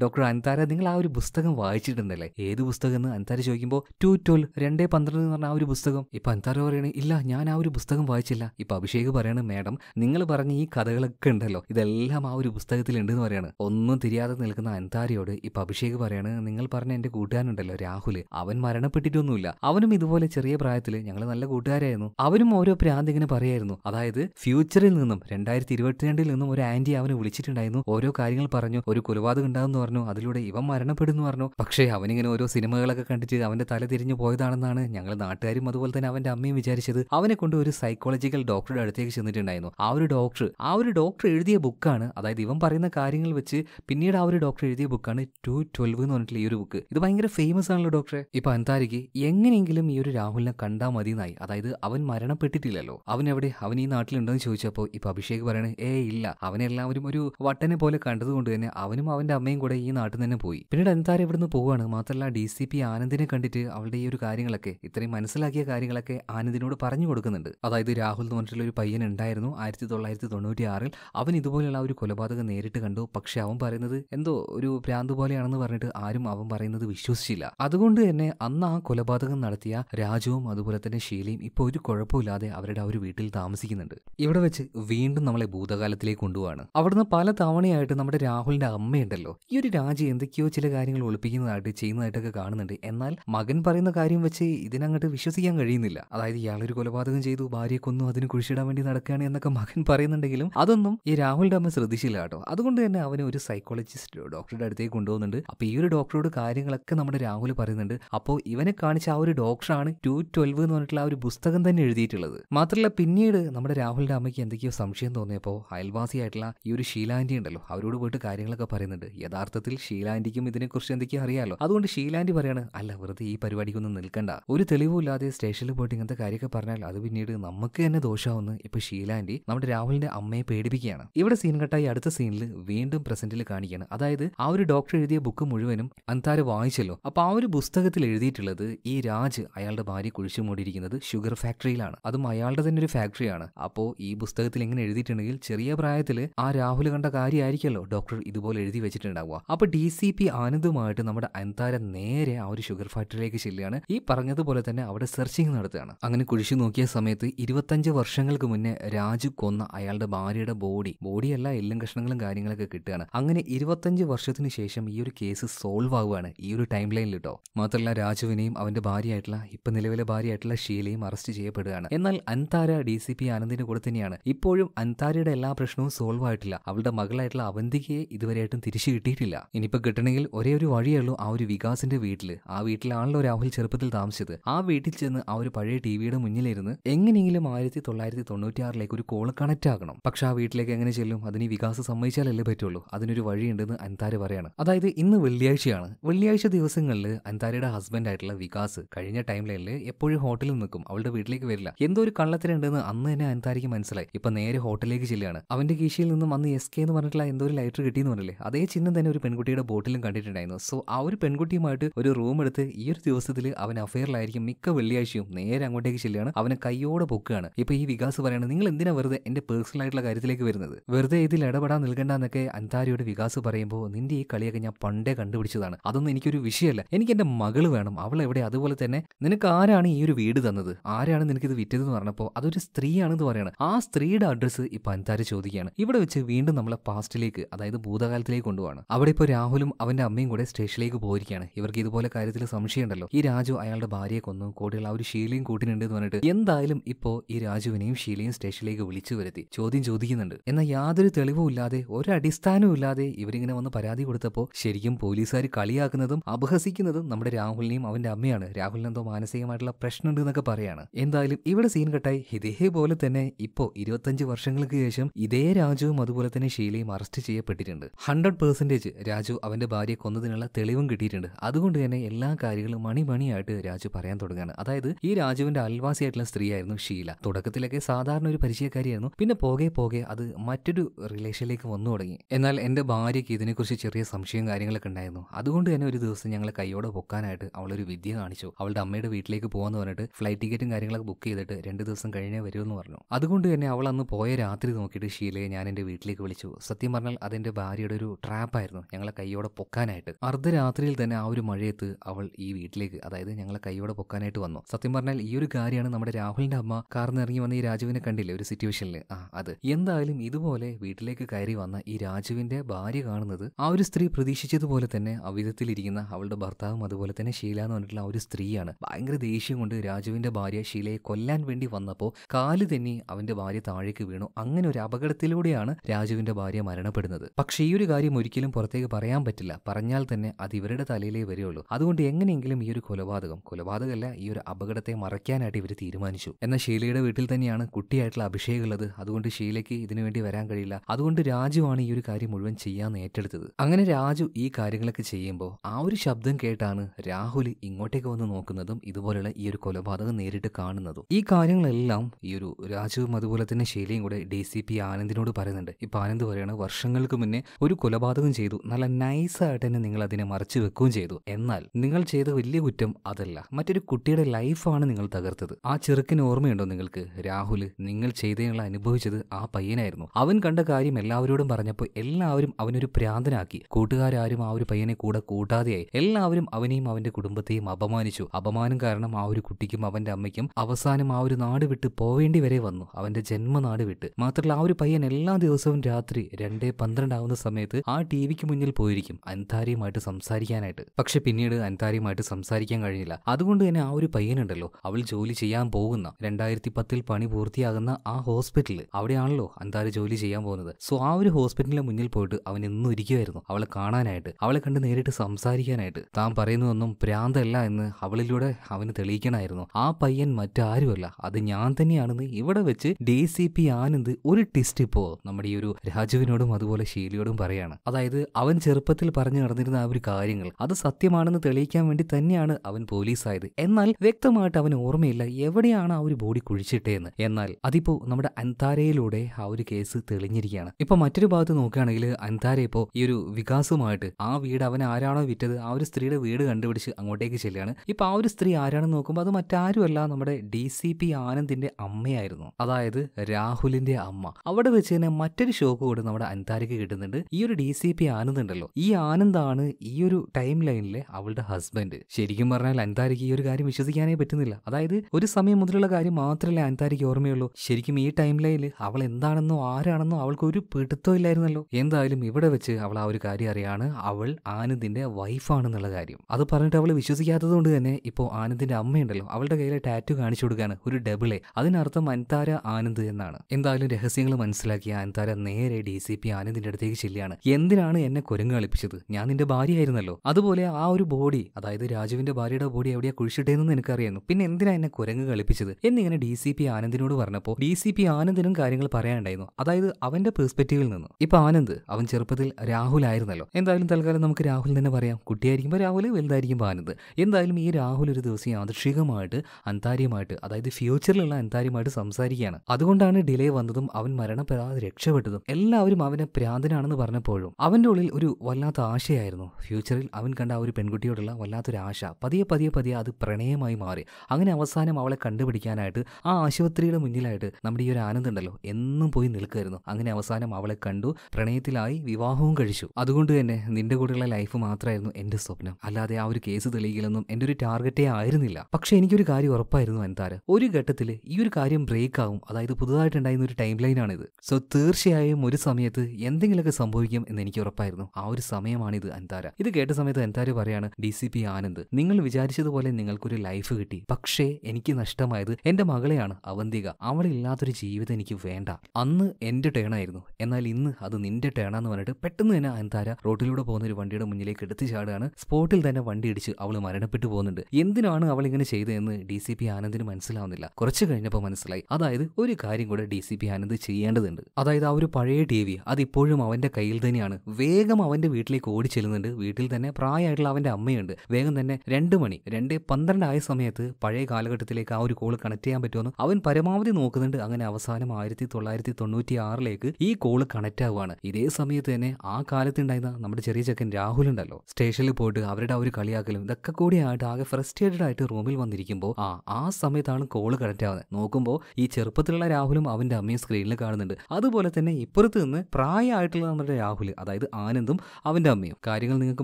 ഡോക്ടർ അൻതാര നിങ്ങൾ ആ ഒരു പുസ്തകം വായിച്ചിട്ടുണ്ടല്ലേ? ഏത് പുസ്തകം എന്ന് അൻതാര ചോദിക്കുമ്പോൾ ടു ട്വൽവ് രണ്ടേ പന്ത്രണ്ട് എന്ന് പറഞ്ഞ ആ ഒരു പുസ്തകം. ഇപ്പൊ അൻതാര പറയണേ ഇല്ല ഞാൻ ആ ഒരു പുസ്തകം വായിച്ചില്ല. ഇപ്പൊ അഭിഷേക് പറയണ മേഡം നിങ്ങൾ പറഞ്ഞ ഈ കഥകളൊക്കെ ഉണ്ടല്ലോ ഇതെല്ലാം ആ ഒരു പുസ്തകത്തിൽ ഉണ്ടെന്ന് പറയാണ്. ഒന്നും തിരിയാതെ നിൽക്കുന്ന അൻതാരയോട് ഇപ്പൊ അഭിഷേക് പറയാണ് നിങ്ങൾ പറഞ്ഞ എന്റെ കൂട്ടുകാരനുണ്ടല്ലോ രാഹുൽ അവൻ മരണപ്പെട്ടിട്ടൊന്നുമില്ല. അവനും ഇതുപോലെ ചെറിയ പ്രായത്തിൽ ഞങ്ങൾ നല്ല കൂട്ടുകാരായിരുന്നു. അവനും ഓരോ പ്രാന്ത് ഇങ്ങനെ പറയായിരുന്നു. അതായത് ഫ്യൂച്ചറിൽ നിന്നും രണ്ടായിരത്തി ഇരുപത്തിരണ്ടിൽ നിന്നും ഒരു ആന്റി അവനെ വിളിച്ചിട്ടുണ്ടായിരുന്നു. ഓരോ കാര്യങ്ങൾ പറഞ്ഞു ഒരു കൊലപാതകം ഉണ്ടാകുമെന്ന് പറഞ്ഞു അതിലൂടെ ഇവൻ മരണപ്പെടുന്നു പറഞ്ഞു. പക്ഷേ അവനിങ്ങനെ ഓരോ സിനിമകളൊക്കെ കണ്ടിട്ട് അവന്റെ തല തിരിഞ്ഞു പോയതാണെന്നാണ് ഞങ്ങൾ നാട്ടുകാരും അതുപോലെ തന്നെ അവന്റെ അമ്മയും വിചാരിച്ചത്. അവനെ കൊണ്ട് ഒരു സൈക്കോളജിക്കൽ ഡോക്ടറുടെ അടുത്തേക്ക് ചെന്നിട്ടുണ്ടായിരുന്നു. ആ ഒരു ഡോക്ടർ ആ ഒരു ഡോക്ടർ എഴുതിയ ബുക്കാണ് അതായത് ഇവൻ പറയുന്ന കാര്യങ്ങൾ വെച്ച് പിന്നീട് ആ ഒരു ഡോക്ടർ എഴുതിയ ബുക്കാണ് ടു ട്വൽവ് എന്ന് പറഞ്ഞിട്ടുള്ള ഈ ഒരു ബുക്ക് ഇത് ഭയങ്കര ഫേമസ് ആണല്ലോ ഡോക്ടറെ ഇപ്പൊ അന്താരിക്ക് എങ്ങനെയെങ്കിലും ഈ ഒരു രാഹുലിനെ കണ്ടാൽ മതി എന്നായി അതായത് അവൻ മരണപ്പെട്ടിട്ടില്ലല്ലോ. അവൻ എവിടെ അവൻ ഈ നാട്ടിലുണ്ടോ എന്ന് ചോദിച്ചപ്പോൾ ഇപ്പൊ അഭിഷേക് പറയണേ ഏ ഇല്ല. അവനെല്ലാവരും ഒരു വട്ടനെ പോലെ കണ്ടതുകൊണ്ട് തന്നെ അവനും അവന്റെ അമ്മയും കൂടെ ഈ നാട്ടിൽ തന്നെ പോയി. പിന്നീട് അന്താര ഇവിടുന്ന് പോവാണ്. മാത്രമല്ല ഡി സി പി ആനന്ദിനെ കണ്ടിട്ട് അവളുടെ ഈ ഒരു കാര്യങ്ങളൊക്കെ ഇത്രയും മനസ്സിലാക്കിയ കാര്യങ്ങളൊക്കെ ആനന്ദിനോട് പറഞ്ഞു കൊടുക്കുന്നുണ്ട്. അതായത് രാഹുൽ എന്ന് പറഞ്ഞിട്ടുള്ള ഒരു പയ്യൻ ഉണ്ടായിരുന്നു. ആയിരത്തി തൊള്ളായിരത്തി തൊണ്ണൂറ്റി ആറിൽ അവൻ ഇതുപോലെയുള്ള ഒരു കൊലപാതകം നേരിട്ട് കണ്ടു. പക്ഷെ അവൻ പറയുന്നത് എന്തോ ഒരു ഭ്രാന്ത് പോലെയാണെന്ന് പറഞ്ഞിട്ട് ആരും അവൻ പറയുന്നത് വിശ്വസിച്ചില്ല. അതുകൊണ്ട് തന്നെ അന്ന് ആ കൊലപാതകം നടത്തിയ രാജുവും അതുപോലെ തന്നെ ഷീലയും ഇപ്പോൾ ഒരു കുഴപ്പമില്ലാതെ അവരുടെ ആ ഒരു വീട്ടിൽ താമസിക്കുന്നുണ്ട്. ഇവിടെ വെച്ച് വീണ്ടും നമ്മളെ ഭൂതകാലത്തിലേക്ക് കൊണ്ടുപോവാണ്. അവിടുന്ന് പല തവണയായിട്ട് നമ്മുടെ രാഹുലിന്റെ അമ്മയുണ്ടല്ലോ. ഈ ഒരു രാജി എന്തൊക്കെയോ ചില കാര്യങ്ങൾ ഒളിപ്പിക്കുന്നതായിട്ട് ചെയ്യുന്നതായിട്ടൊക്കെ കാണുന്നുണ്ട്. എന്നാൽ മകൻ പറയുന്ന കാര്യം വെച്ച് ഇതിനങ്ങോട്ട് വിശ്വസിക്കാൻ കഴിയുന്നില്ല. അതായത് ഇയാളൊരു കൊലപാതകം ചെയ്തു ഭാര്യയെ കൊന്നു അതിന് കുഴിച്ചിടാൻ വേണ്ടി നടക്കുകയാണ് എന്നൊക്കെ മകൻ പറയുന്നുണ്ടെങ്കിലും അതൊന്നും ഈ രാഹുലിന്റെ അമ്മ ശ്രദ്ധിച്ചില്ല കേട്ടോ. അതുകൊണ്ട് തന്നെ അവന് ഒരു സൈക്കോളജിസ്റ്റ് ഡോക്ടറുടെ അടുത്തേക്ക് കൊണ്ടുപോകുന്നുണ്ട്. അപ്പൊ ഈ ഒരു ഡോക്ടറോട് കാര്യങ്ങളൊക്കെ നമ്മുടെ രാഹുൽ പറയുന്നുണ്ട്. അപ്പോൾ ഇവനെ കാണിച്ച ആ ഒരു ഡോക്ടറാണ് ടു ട്വൽവ് എന്ന് പറഞ്ഞിട്ടുള്ള ആ ഒരു പുസ്തകം തന്നെ എഴുതിയിട്ടുള്ളത്. മാത്രമല്ല പിന്നീട് നമ്മുടെ രാഹുലിന്റെ അമ്മയ്ക്ക് എന്തൊക്കെയോ സംശയം തോന്നിയപ്പോൾ അയൽവാസിയായിട്ടുള്ള ഈ ഒരു ഷീലാന്റി ഉണ്ടല്ലോ അവരോട് പോയിട്ട് കാര്യങ്ങളൊക്കെ പറയുന്നുണ്ട്. യഥാർത്ഥത്തിൽ ഷീലാന്റിക്കും ഇതിനെക്കുറിച്ച് എന്തൊക്കെയോ അറിയാലോ. അതുകൊണ്ട് ഷീലാന്റി പറയാണ് അല്ല വെറുതെ ഈ പരിപാടിക്കൊന്നും നിൽക്കണ്ട. ഒരു തെളിവുമില്ലാതെ സ്റ്റേഷനിൽ പോയിട്ട് ഇങ്ങനത്തെ കാര്യമൊക്കെ പറഞ്ഞാൽ അത് പിന്നീട് നമുക്ക് തന്നെ ദോഷമാവുന്ന ഇപ്പൊ ഷീലാന്റി നമ്മുടെ രാഹുലിന്റെ അമ്മയെ പേടിപ്പിക്കുകയാണ്. ഇവിടെ സീൻ കട്ടായി അടുത്ത സീനിൽ വീണ്ടും പ്രസന്റിൽ കാണിക്കുകയാണ് അതായത് ആ ഒരു ഡോക്ടർ എഴുതിയ ബുക്ക് മുഴുവനും അന്താര വായിച്ചല്ലോ. അപ്പൊ ആ ഒരു പുസ്തകത്തിൽ എഴുതിയിട്ടുള്ളത് ഈ രാജ് അയാളുടെ ഭാര്യ കുഴിച്ചു മൂടിയിരിക്കുന്നത് ഷുഗർ ഫാക്ടറിയിലാണ് ഫാക്ടറിയിലാണ്. അതും അയാളുടെ തന്നെ ഒരു ഫാക്ടറിയാണ്. അപ്പോൾ ഈ പുസ്തകത്തിൽ എങ്ങനെ എഴുതിയിട്ടുണ്ടെങ്കിൽ ചെറിയ പ്രായത്തിൽ ആ രാഹുൽ കണ്ട കാര്യമായിരിക്കുമല്ലോ ഡോക്ടർ ഇതുപോലെ എഴുതി വെച്ചിട്ടുണ്ടാവുക. അപ്പോൾ ഡി സി പി ആനന്ദുമായിട്ട് നമ്മുടെ അൻതാര നേരെ ആ ഒരു ഷുഗർ ഫാക്ടറിയിലേക്ക് ചെല്ലുകയാണ്. ഈ പറഞ്ഞതുപോലെ തന്നെ അവിടെ സെർച്ചിങ് നടത്തുകയാണ്. അങ്ങനെ കുഴിച്ചു നോക്കിയ സമയത്ത് ഇരുപത്തഞ്ച് വർഷങ്ങൾക്ക് മുന്നേ രാജു കൊന്ന അയാളുടെ ഭാര്യയുടെ ബോഡി ബോഡിയല്ല എല്ലും കഷ്ണങ്ങളും കാര്യങ്ങളൊക്കെ കിട്ടുകയാണ്. അങ്ങനെ ഇരുപത്തഞ്ച് വർഷത്തിന് ശേഷം ഈ ഒരു കേസ് സോൾവ് ആവുകയാണ് ഈ ഒരു ടൈം ലൈനിൽ കേട്ടോ. മാത്രമല്ല രാജുവിനെയും അവന്റെ ഭാര്യയായിട്ടുള്ള ഇപ്പൊ നിലവിലെ ഭാര്യയായിട്ടുള്ള ഷീലയും അറസ്റ്റ് ചെയ്യപ്പെടുകയാണ് എന്നാൽ അൻതാര ഡി സി പി ആനന്ദിന്റെ കൂടെ തന്നെയാണ്. ഇപ്പോഴും അൻതാരയുടെ എല്ലാ പ്രശ്നവും സോൾവ് ആയിട്ടില്ല. അവളുടെ മകളായിട്ടുള്ള അവന്തികയെ ഇതുവരെയായിട്ടും തിരിച്ചു കിട്ടിയിട്ടില്ല. ഇനിയിപ്പോ കിട്ടണമെങ്കിൽ ഒരേ ഒരു വഴിയേ ഉള്ളൂ ആ ഒരു വികാസിന്റെ വീട്ടിൽ ആ വീട്ടിലാണല്ലോ രാഹുൽ ചെറുപ്പത്തിൽ താമസിച്ചത്. ആ വീട്ടിൽ ചെന്ന് ആ ഒരു പഴയ ടിവിയുടെ മുന്നിലിരുന്ന് എങ്ങനെയെങ്കിലും ആയിരത്തി തൊള്ളായിരത്തി തൊണ്ണൂറ്റിയാറിലേക്ക് ഒരു കോൾ കണക്ട് ആകണം. പക്ഷെ ആ വീട്ടിലേക്ക് എങ്ങനെ ചെല്ലും? അതിന് വികാസ് സമ്മതിച്ചാലല്ലേ പറ്റുള്ളൂ. അതിനൊരു വഴിയുണ്ടെന്ന് അൻതാര പറയാണ്. അതായത് ഇന്ന് വെള്ളിയാഴ്ചയാണ്. വെള്ളിയാഴ്ച ദിവസങ്ങളിൽ അൻതാരയുടെ ഹസ്ബൻഡ് ആയിട്ടുള്ള വികാസ് കഴിഞ്ഞ ടൈമിലല്ലേ എപ്പോഴും ഹോട്ടലിൽ നിൽക്കും. അവളുടെ വീട്ടിലേക്ക് വരില്ല എന്തോ ഒരു കള്ളത്തിലുണ്ടെന്ന് അന്ന് തന്നെ അനന്താരിക്ക് മനസ്സിലായി. ഇപ്പൊ നേരെ ഹോട്ടലിലേക്ക് ചെല്ലുകയാണ്. അവന്റെ കീശയിൽ നിന്നും അന്ന് എസ് കെ എന്ന് പറഞ്ഞിട്ടുള്ള എന്തോ ഒരു ലൈറ്റർ കിട്ടിയെന്ന് പറഞ്ഞില്ലേ? അതേ ചിഹ്നം തന്നെ ഒരു പെൺകുട്ടിയുടെ ബോട്ടിലും കണ്ടിട്ടുണ്ടായിരുന്നു. സോ ആ ഒരു പെൺകുട്ടിയുമായിട്ട് ഒരു റൂം എടുത്ത് ഈ ഒരു ദിവസത്തിൽ അവൻ അഫെയറിലായിരിക്കും മിക്ക വെള്ളിയാഴ്ചയും നേരെ അങ്ങോട്ടേക്ക് ചെല്ലുകയാണ്. അവനെ കൈയോടെ പൊക്കുകയാണ്. ഇപ്പൊ ഈ വികാസ് പറയുന്നത് നിങ്ങൾ എന്തിനാ വെറുതെ എന്റെ പേഴ്സണൽ ആയിട്ടുള്ള കാര്യത്തിലേക്ക് വരുന്നത്? വെറുതെ ഇതിൽ ഇടപെടാൻ നിൽക്കേണ്ടെന്നൊക്കെ അന്താരിയോട് വികാസ് പറയുമ്പോൾ നിന്റെ ഈ കളിയൊക്കെ ഞാൻ പണ്ടേ കണ്ടുപിടിച്ചതാണ്. അതൊന്നും എനിക്കൊരു വിഷയമല്ല. എനിക്ക് എന്റെ മകൾ വേണം. അവൾ എവിടെ അതുപോലെ തന്നെ നിനക്ക് ആരാണ് ഈ ഒരു വീട് തന്നത്? ആരാണ് നിനക്ക് ഇത് വിറ്റതെന്ന് പറഞ്ഞപ്പോൾ അതൊരു സ്ത്രീയാണെന്ന് പറയാണ്. ആ സ്ത്രീയുടെ അഡ്രസ്സ് ഇപ്പൊ അൻതാര് ചോദിക്കുകയാണ്. ഇവിടെ വെച്ച് വീണ്ടും നമ്മളെ പാസ്റ്റിലേക്ക് അതായത് ഭൂതകാലത്തിലേക്ക് കൊണ്ടുപോവാണ്. അവിടെ ഇപ്പോൾ രാഹുലും അവന്റെ അമ്മയും കൂടെ സ്റ്റേഷനിലേക്ക് പോയിരിക്കുകയാണ്. ഇവർക്ക് ഇതുപോലെ കാര്യത്തിൽ സംശയമുണ്ടല്ലോ. ഈ രാജു അയാളുടെ ഭാര്യയെ കൊന്നു കൂടുതൽ ആ ഒരു ശീലയും കൂട്ടിനുണ്ട് എന്ന് പറഞ്ഞിട്ട് എന്തായാലും ഇപ്പോൾ ഈ രാജുവിനെയും ശീലയും സ്റ്റേഷനിലേക്ക് വിളിച്ചു വരുത്തി. ചോദ്യം ചോദിക്കുന്നുണ്ട്. എന്നാൽ യാതൊരു തെളിവും ഇല്ലാതെ ഒരടിസ്ഥാനവും ഇല്ലാതെ ഇവരിങ്ങനെ വന്ന് പരാതി കൊടുത്തപ്പോൾ ശരിക്കും പോലീസുകാർ കളിയാക്കുന്നതും അപഹസിക്കുന്നതും നമ്മുടെ രാഹുലിനെയും അവന്റെ അമ്മയാണ്. രാഹുലിനെന്തോ മാനസികമായിട്ടുള്ള പ്രശ്നമുണ്ട് എന്നൊക്കെ പറയാണ്. എന്തായാലും ഇവിടെ സീൻ കട്ടായി. ഇതേപോലെ തന്നെ ഇപ്പോ ഇരുപത്തഞ്ച് വർഷങ്ങൾക്ക് ശേഷം ഇതേ രാജുവും അതുപോലെ തന്നെ ഷീലയും അറസ്റ്റ് ചെയ്യപ്പെട്ടിട്ടുണ്ട്. ഹൺഡ്രഡ് പെർസെന്റേജ് രാജു അവന്റെ ഭാര്യ കൊന്നതിനുള്ള തെളിവും കിട്ടിയിട്ടുണ്ട്. അതുകൊണ്ട് തന്നെ എല്ലാ കാര്യങ്ങളും മണിമണിയായിട്ട് രാജു പറയാൻ തുടങ്ങുകയാണ് അതായത് ഈ രാജുവിന്റെ അൽവാസിയായിട്ടുള്ള സ്ത്രീയായിരുന്നു ഷീല തുടക്കത്തിലൊക്കെ സാധാരണ ഒരു പരിചയക്കാരിയായിരുന്നു. പിന്നെ പോകെ പോകെ അത് മറ്റൊരു റിലേഷനിലേക്ക് വന്നു തുടങ്ങി. എന്നാൽ എന്റെ ഭാര്യയ്ക്ക് ഇതിനെക്കുറിച്ച് ചെറിയ സംശയം കാര്യങ്ങളൊക്കെ ഉണ്ടായിരുന്നു. അതുകൊണ്ട് തന്നെ ഒരു ദിവസം ഞങ്ങളെ കൈയോടെ പൊക്കാനായിട്ട് അവളൊരു വിദ്യ കാണിച്ചു. അവളുടെ അമ്മയുടെ വീട്ടിലേക്ക് പോകാന്ന് പറഞ്ഞിട്ട് ഫ്ലൈറ്റ് ടിക്കറ്റും കാര്യങ്ങളൊക്കെ ബുക്ക് ചെയ്തിട്ട് രണ്ട് ദിവസം കഴിഞ്ഞേ വരുമെന്ന് പറഞ്ഞു. അതുകൊണ്ട് തന്നെ അവൾ അന്ന് പോയ രാത്രി നോക്കിയിട്ട് ഷീലയെ ഞാൻ എന്റെ വീട്ടിലേക്ക് വിളിച്ചു. സത്യം പറഞ്ഞാൽ അതെന്റെ ഭാര്യയുടെ ഒരു ട്രാപ്പായിരുന്നു ഞങ്ങളെ കൈയോടെ പൊക്കാനായിട്ട്. അർദ്ധരാത്രിയിൽ തന്നെ ആ ഒരു മഴയത്ത് അവൾ ഈ വീട്ടിലേക്ക് അതായത് ഞങ്ങളെ കൈയോടെ പൊക്കാനായിട്ട് വന്നു. സത്യം പറഞ്ഞാൽ ഈ ഒരു കാര്യമാണ് നമ്മുടെ രാഹുലിന്റെ അമ്മ കാർന്ന് ഇറങ്ങി വന്ന ഈ രാജുവിനെ കണ്ടില്ലേ? ഒരു സിറ്റുവേഷനിൽ ആ അത്. എന്തായാലും ഇതുപോലെ വീട്ടിലേക്ക് കയറി വന്ന ഈ രാജുവിന്റെ ഭാര്യ കാണുന്നത് ആ ഒരു സ്ത്രീ പ്രതീക്ഷിച്ചതുപോലെ തന്നെ അവിധത്തിലിരിക്കുന്ന അവളുടെ ഭർത്താവും അതുപോലെ തന്നെ ഷീല എന്ന് പറഞ്ഞിട്ടുള്ള ആ ഒരു സ്ത്രീയാണ്. ഭയങ്കര ദേഷ്യം കൊണ്ട് രാജുവിന്റെ ഭാര്യ ഷീലയെ കൊല്ലാൻ വേണ്ടി വന്നപ്പോൾ കാൽ തന്നെ അവന്റെ ഭാര്യ താഴേക്ക് വീണു. അങ്ങനെ ഒരു അപകടത്തിലൂടെയാണ് രാജുവിന്റെ ഭാര്യ മരണപ്പെടുന്നത്. പക്ഷേ ഈ ഒരു കാര്യം ഒരിക്കലും പുറത്തേക്ക് പറയാൻ പറ്റില്ല. പറഞ്ഞാൽ തന്നെ അത് ഇവരുടെ തലയിലേ വരികയുള്ളൂ. അതുകൊണ്ട് എങ്ങനെയെങ്കിലും ഈ ഒരു കൊലപാതകം കൊലപാതകമല്ല ഈ ഒരു അപകടത്തെ മറയ്ക്കാനായിട്ട് ഇവർ തീരുമാനിച്ചു. എന്നാൽ ഷീലയുടെ വീട്ടിൽ തന്നെയാണ് കുട്ടിയായിട്ടുള്ള അഭിഷേക് ഉള്ളത്. അതുകൊണ്ട് ഷീലയ്ക്ക് ഇതിനുവേണ്ടി വരാൻ കഴിയില്ല. അതുകൊണ്ട് രാജുവാണ് ഈ ഒരു കാര്യം മുഴുവൻ ചെയ്യാൻ ഏറ്റെടുത്തത്. അങ്ങനെ രാജു ഈ കാര്യങ്ങളൊക്കെ ചെയ്യുമ്പോൾ ആ ഒരു ശബ്ദം കേട്ടാണ് രാഹുൽ ഇങ്ങോട്ടേക്ക് വന്ന് നോക്കുന്നതും ഇതുപോലുള്ള ഈ ഒരു കൊലപാതകം നേരിട്ട് കാണുന്നതും. ഈ കാര്യങ്ങളെല്ലാം ഈ ഒരു രാജുവും അതുപോലെ തന്നെ ശൈലിയും കൂടെ ഡി സി പി ആനന്ദിനോട് പറയുന്നുണ്ട്. ഇപ്പം ആനന്ദ് പറയാണ് വർഷങ്ങൾക്ക് മുന്നേ ഒരു കൊലപാതകം ചെയ്തു. നല്ല നൈസായിട്ട് തന്നെ നിങ്ങൾ അതിനെ മറച്ചു വെക്കുകയും ചെയ്തു. എന്നാൽ നിങ്ങൾ ചെയ്ത വലിയ കുറ്റം അതല്ല. മറ്റൊരു കുട്ടിയുടെ ലൈഫാണ് നിങ്ങൾ തകർത്തത്. ആ ചെറുക്കിന് ഓർമ്മയുണ്ടോ നിങ്ങൾക്ക്? രാഹുൽ നിങ്ങൾ ചെയ്തതിനുള്ള അനുഭവിച്ചത് ആ പയ്യനായിരുന്നു. അവൻ കണ്ട കാര്യം എല്ലാവരോടും പറഞ്ഞപ്പോൾ എല്ലാവരും അവനൊരു പ്രാന്തനാക്കി. കൂട്ടുകാരും ആ ഒരു പയ്യനെ കൂടെ കൂട്ടാതെയായി. എല്ലാവരും അവനെയും അവന്റെ കുടുംബത്തെയും അപമാനിച്ചു. അപമാനം കാരണം ആ ഒരു കുട്ടിക്കും അവന്റെ അമ്മയ്ക്കും അവസാനം ആ ഒരു നാട് വിട്ട് പോവേണ്ടി വരെ വന്നു. അവന്റെ ജന്മനാട് വിട്ട്. മാത്രമല്ല ആ ഒരു പയ്യൻ എല്ലാ ദിവസവും രാത്രി രണ്ടേ പന്ത്രണ്ടാവുന്ന സമയത്ത് ആ ടി വിക്ക് മുന്നിൽ പോയിരിക്കും അൻതാരിയുമായിട്ട് സംസാരിക്കാനായിട്ട്. പക്ഷെ പിന്നീട് അൻതാരിയുമായിട്ട് സംസാരിക്കാൻ കഴിഞ്ഞില്ല. അതുകൊണ്ട് തന്നെ ആ ഒരു പയ്യനുണ്ടല്ലോ അവൾ ജോലി ചെയ്യാൻ പോകുന്ന രണ്ടായിരത്തി പത്തിൽ പണി പൂർത്തിയാകുന്ന ആ ഹോസ്പിറ്റലിൽ അവിടെയാണല്ലോ അൻതാരി ജോലി ചെയ്യാൻ പോകുന്നത്. സോ ആ ഒരു ഹോസ്പിറ്റലിന് മുന്നിൽ പോയിട്ട് അവൻ എന്നും ഇരിക്കുമായിരുന്നു അവളെ കാണാനായിട്ട് അവളെ കണ്ട് നേരിട്ട് സംസാരിക്കാനായിട്ട്. താൻ പറയുന്നതൊന്നും പ്രാന്തല്ല എന്ന് അവളിലൂടെ അവന് തെളിയിക്കണമായിരുന്നു. ആ പയ്യൻ മറ്റാരുമല്ല അത് ഞാൻ തന്നെയാണെന്ന് ഇവിടെ വെച്ച് ഡി സി പി ആനന്ദ് ഒരു ടിസ്റ്റ് ഇപ്പോ നമ്മുടെ ഈ ഒരു രാജുവിനോടും അതുപോലെ ഷീലയോടും പറയാണ്. അതായത് അവൻ ചെറുപ്പത്തിൽ പറഞ്ഞു നടന്നിരുന്ന ആ ഒരു കാര്യങ്ങൾ അത് സത്യമാണെന്ന് തെളിയിക്കാൻ വേണ്ടി തന്നെയാണ് അവൻ പോലീസായത്. എന്നാൽ വ്യക്തമായിട്ട് അവന് ഓർമ്മയില്ല എവിടെയാണ് ആ ഒരു ബോഡി കുഴിച്ചിട്ടേന്ന്. എന്നാൽ അതിപ്പോ നമ്മുടെ അന്താരയിലൂടെ ആ ഒരു കേസ് തെളിഞ്ഞിരിക്കുകയാണ്. ഇപ്പൊ മറ്റൊരു ഭാഗത്ത് നോക്കുകയാണെങ്കിൽ അന്താര ഇപ്പോ ഈ ഒരു വികാസവുമായിട്ട് ആ വീട് അവൻ ആരാണോ വിറ്റത് ആ ഒരു സ്ത്രീയുടെ വീട് കണ്ടുപിടിച്ച് അങ്ങോട്ടേക്ക് ചെല്ലുകയാണ്. ഇപ്പൊ ആ ഒരു സ്ത്രീ ആരാണെന്ന് നോക്കുമ്പോൾ അത് മറ്റാരുമല്ല നമ്മുടെ ഡി സി പി ആനന്ദിന്റെ അമ്മയായിരുന്നു. അതായത് രാഹുലിന്റെ അമ്മ. അവിടെ വെച്ച് തന്നെ മറ്റൊരു ഷോക്ക് കൂടെ നമ്മുടെ അൻതാരയ്ക്ക് കിട്ടുന്നുണ്ട്. ഈ ഒരു ഡി സി പി ആനന്ദ് ഉണ്ടല്ലോ. ഈ ആനന്ദാണ് ഈ ഒരു ടൈം ലൈനിലെ അവളുടെ ഹസ്ബൻഡ് ശരിക്കും പറഞ്ഞാൽ അൻതാരയ്ക്ക് ഈ ഒരു കാര്യം വിശ്വസിക്കാനേ പറ്റുന്നില്ല. അതായത് ഒരു സമയം മുതലുള്ള കാര്യം മാത്രമല്ല അൻതാരയ്ക്ക് ഓർമ്മയുള്ളൂ. ശരിക്കും ഈ ടൈം ലൈനിൽ അവൾ എന്താണെന്നോ ആരാണെന്നോ അവൾക്ക് ഒരു പിടുത്തോ ഇല്ലായിരുന്നല്ലോ. എന്തായാലും ഇവിടെ വെച്ച് അവൾ ആ ഒരു കാര്യം അറിയാണ്. അവൾ ആനന്ദിന്റെ വൈഫാണെന്നുള്ള കാര്യം. അത് പറഞ്ഞിട്ട് അവൾ വിശ്വസിക്കാത്തത് കൊണ്ട് തന്നെ ഇപ്പോൾ ആനന്ദിന്റെ അമ്മയുണ്ടല്ലോ. അവളുടെ കയ്യിലെ ടാറ്റു കാണിച്ചു കൊടുക്കുകയാണ് ഒരു ഡബിൾ എ അതിനർത്ഥം അൻതാര ആനന്ദ് എന്നാണ്. എന്തായാലും രഹസ്യങ്ങൾ മനസ്സിലാക്കിയ അൻതാര നേരെ ഡി സി പി ആനന്ദിന്റെ അടുത്തേക്ക് ചെല്ലുകയാണ്. എന്തിനാണ് എന്നെ കുരങ്ങ് കളിപ്പിച്ചത്? ഞാൻ നിന്റെ ഭാര്യയായിരുന്നല്ലോ. അതുപോലെ ആ ഒരു ബോഡി അതായത് രാജുവിന്റെ ഭാര്യയുടെ ബോഡി എവിടെയാ കുഴിച്ചിട്ടേന്ന് എനിക്കറിയുന്നു പിന്നെ എന്തിനാ എന്നെ കുരങ്ങ് കളിപ്പിച്ചത്? എന്നിങ്ങനെ ഡി സി പി ആനന്ദിനോട് പറഞ്ഞപ്പോൾ ഡി സി പി ആനന്ദിനും കാര്യങ്ങൾ പറയാനുണ്ടായിരുന്നു. അതായത് അവന്റെ പെർസ്പെക്റ്റീവിൽ നിന്ന്. ഇപ്പൊ ആനന്ദ് അവൻ ചെറുപ്പത്തിൽ രാഹുൽ ആയിരുന്നല്ലോ. എന്തായാലും തൽക്കാലം നമുക്ക് രാഹുൽ തന്നെ പറയാം. കുട്ടിയായിരിക്കുമ്പോൾ രാഹുൽ വലുതായിരിക്കുമ്പോൾ ആനന്ദ്. എന്തായാലും ഈ രാഹുൽ ഒരു ദിവസം യാദൃശികമായിട്ട് അന്താര്യമായിട്ട് അതായത് ഫ്യൂച്ചറിലുള്ള അന്താര്യമായിട്ട് സംസാരിക്കുകയാണ്. അതുകൊണ്ടാണ് ഡിലേ വന്നതും അവൻ മരണപ്പെടാതെ രക്ഷപ്പെട്ടതും. എല്ലാവരും അവനെ പ്രാന്തനാണെന്ന് പറഞ്ഞപ്പോഴും അവന്റെ ഉള്ളിൽ ഒരു വല്ലാത്ത ആശയായിരുന്നു. ഫ്യൂച്ചറിൽ അവൻ കണ്ട ആ ഒരു പെൺകുട്ടിയോടുള്ള വല്ലാത്തൊരു ആശ. പതിയെ പതിയെ പതിയെ അത് പ്രണയമായി മാറി. അങ്ങനെ അവസാനം അവളെ കണ്ടുപിടിക്കാനായിട്ട് ആ ആശുപത്രിയുടെ മുന്നിലായിട്ട് നമ്മുടെ ഈ ഒരു ആനന്ദുണ്ടല്ലോ എന്നും പോയി നിൽക്കുമായിരുന്നു അങ്ങനെ അവസാനം അവളെ കണ്ടു പ്രണയത്തിലായി വിവാഹവും കഴിച്ചു. അതുകൊണ്ട് തന്നെ നിന്റെ കൂടെയുള്ള ലൈഫ് മാത്രമായിരുന്നു എന്റെ സ്വപ്നം. അല്ലാതെ ആ ഒരു കേസ് തെളിയിക്കലൊന്നും എന്റെ ഒരു ടാർഗറ്റേ ആയിരുന്നില്ല. പക്ഷെ എനിക്കൊരു കാര്യം ഉറപ്പായിരുന്നു അൻതാര ഒരു ഘട്ടത്തിൽ ഈ ഒരു കാര്യം ബ്രേക്ക് ആവും അതായത് പുതുതായിട്ട് പുതുതായിട്ടുണ്ടായിരുന്ന ഒരു ടൈം ലൈനാണിത് സോ തീർച്ചയായും ഒരു സമയത്ത് എന്തെങ്കിലുമൊക്കെ സംഭവിക്കും എന്ന് എനിക്ക് ഉറപ്പായിരുന്നു. ആ ഒരു സമയമാണിത് അന്താര ഇത് കേട്ട സമയത്ത് അന്താര പറയാണ് ഡി സി പി ആനന്ദ് നിങ്ങൾ വിചാരിച്ചതുപോലെ നിങ്ങൾക്കൊരു ലൈഫ് കിട്ടി. പക്ഷേ എനിക്ക് നഷ്ടമായത് എന്റെ മകളെയാണ് അവന്തിക. അവളില്ലാത്തൊരു ജീവിതം എനിക്ക് വേണ്ട. അന്ന് എന്റെ ടേണായിരുന്നു എന്നാൽ ഇന്ന് അത് നിന്റെ ടേണാന്ന് പറഞ്ഞിട്ട് പെട്ടെന്ന് തന്നെ അന്താര റോഡിലൂടെ പോകുന്ന ഒരു വണ്ടിയുടെ മുന്നിലേക്ക് എടുത്തു ചാടുകയാണ്. സ്പോട്ടിൽ തന്നെ വണ്ടി ഇടിച്ച് അവൾ മരണപ്പെട്ടു പോകുന്നുണ്ട്. എന്തിനാണ് അവൾ ഇങ്ങനെ ചെയ്തതെന്ന് ഡി സി പി ആനന്ദിന് മനസ്സിലാവുന്നില്ല. കുറച്ച് കഴിഞ്ഞപ്പോൾ മനസ്സിലായി. അതായത് ഒരു കാര്യം കൂടെ ഡി സി പി ആനന്ദ് ചെയ്യേണ്ടതുണ്ട്. അതായത് ആ ഒരു പഴയ ടി വി അതിപ്പോഴും അവന്റെ കയ്യിൽ തന്നെയാണ്. വേഗം അവന്റെ വീട്ടിലേക്ക് ഓടി ചെല്ലുന്നുണ്ട് വീട്ടിൽ തന്നെ പ്രായമായിട്ടുള്ള അവന്റെ അമ്മയുണ്ട്. വേഗം തന്നെ രണ്ട് മണി രണ്ട് പന്ത്രണ്ട് ആയ സമയത്ത് പഴയ കാലഘട്ടത്തിലേക്ക് ആ ഒരു കോൾ കണക്ട് ചെയ്യാൻ പറ്റുമെന്ന് അവൻ പരമാവധി നോക്കുന്നുണ്ട്. അങ്ങനെ അവസാനം ആയിരത്തി തൊള്ളായിരത്തി തൊണ്ണൂറ്റി ആറിലേക്ക് ഈ കോൾ കണക്ട് ആവുകയാണ്. ഇതേ സമയത്ത് തന്നെ ആ കാലത്തുണ്ടായിരുന്ന നമ്മുടെ ചെറിയ ചെക്കൻ രാഹുൽ ഉണ്ടല്ലോ. സ്റ്റേഷനിൽ പോയിട്ട് അവരുടെ ആ ഒരു കളിയാക്കലും ഇതൊക്കെ കൂടിയായിട്ട് ആകെ ഫ്രസ്ട്രേറ്റഡ് ആയിട്ട് റൂമിൽ വന്നിരിക്കുമ്പോൾ ആ ആ സമയത്താണ് കോൾ കണക്ട് ആവുന്നത് നോക്കുമ്പോൾ ഈ ചെറുപ്പത്തിലുള്ള രാഹുലും അവന്റെ അമ്മയും സ്ക്രീനിൽ കാണുന്നുണ്ട്. അതുപോലെ തന്നെ ഇപ്പുറത്ത് നിന്ന് പ്രായമായിട്ടുള്ള നമ്മുടെ രാഹുൽ അതായത് ആനന്ദും അവന്റെ അമ്മയും. കാര്യങ്ങൾ നിങ്ങൾക്ക്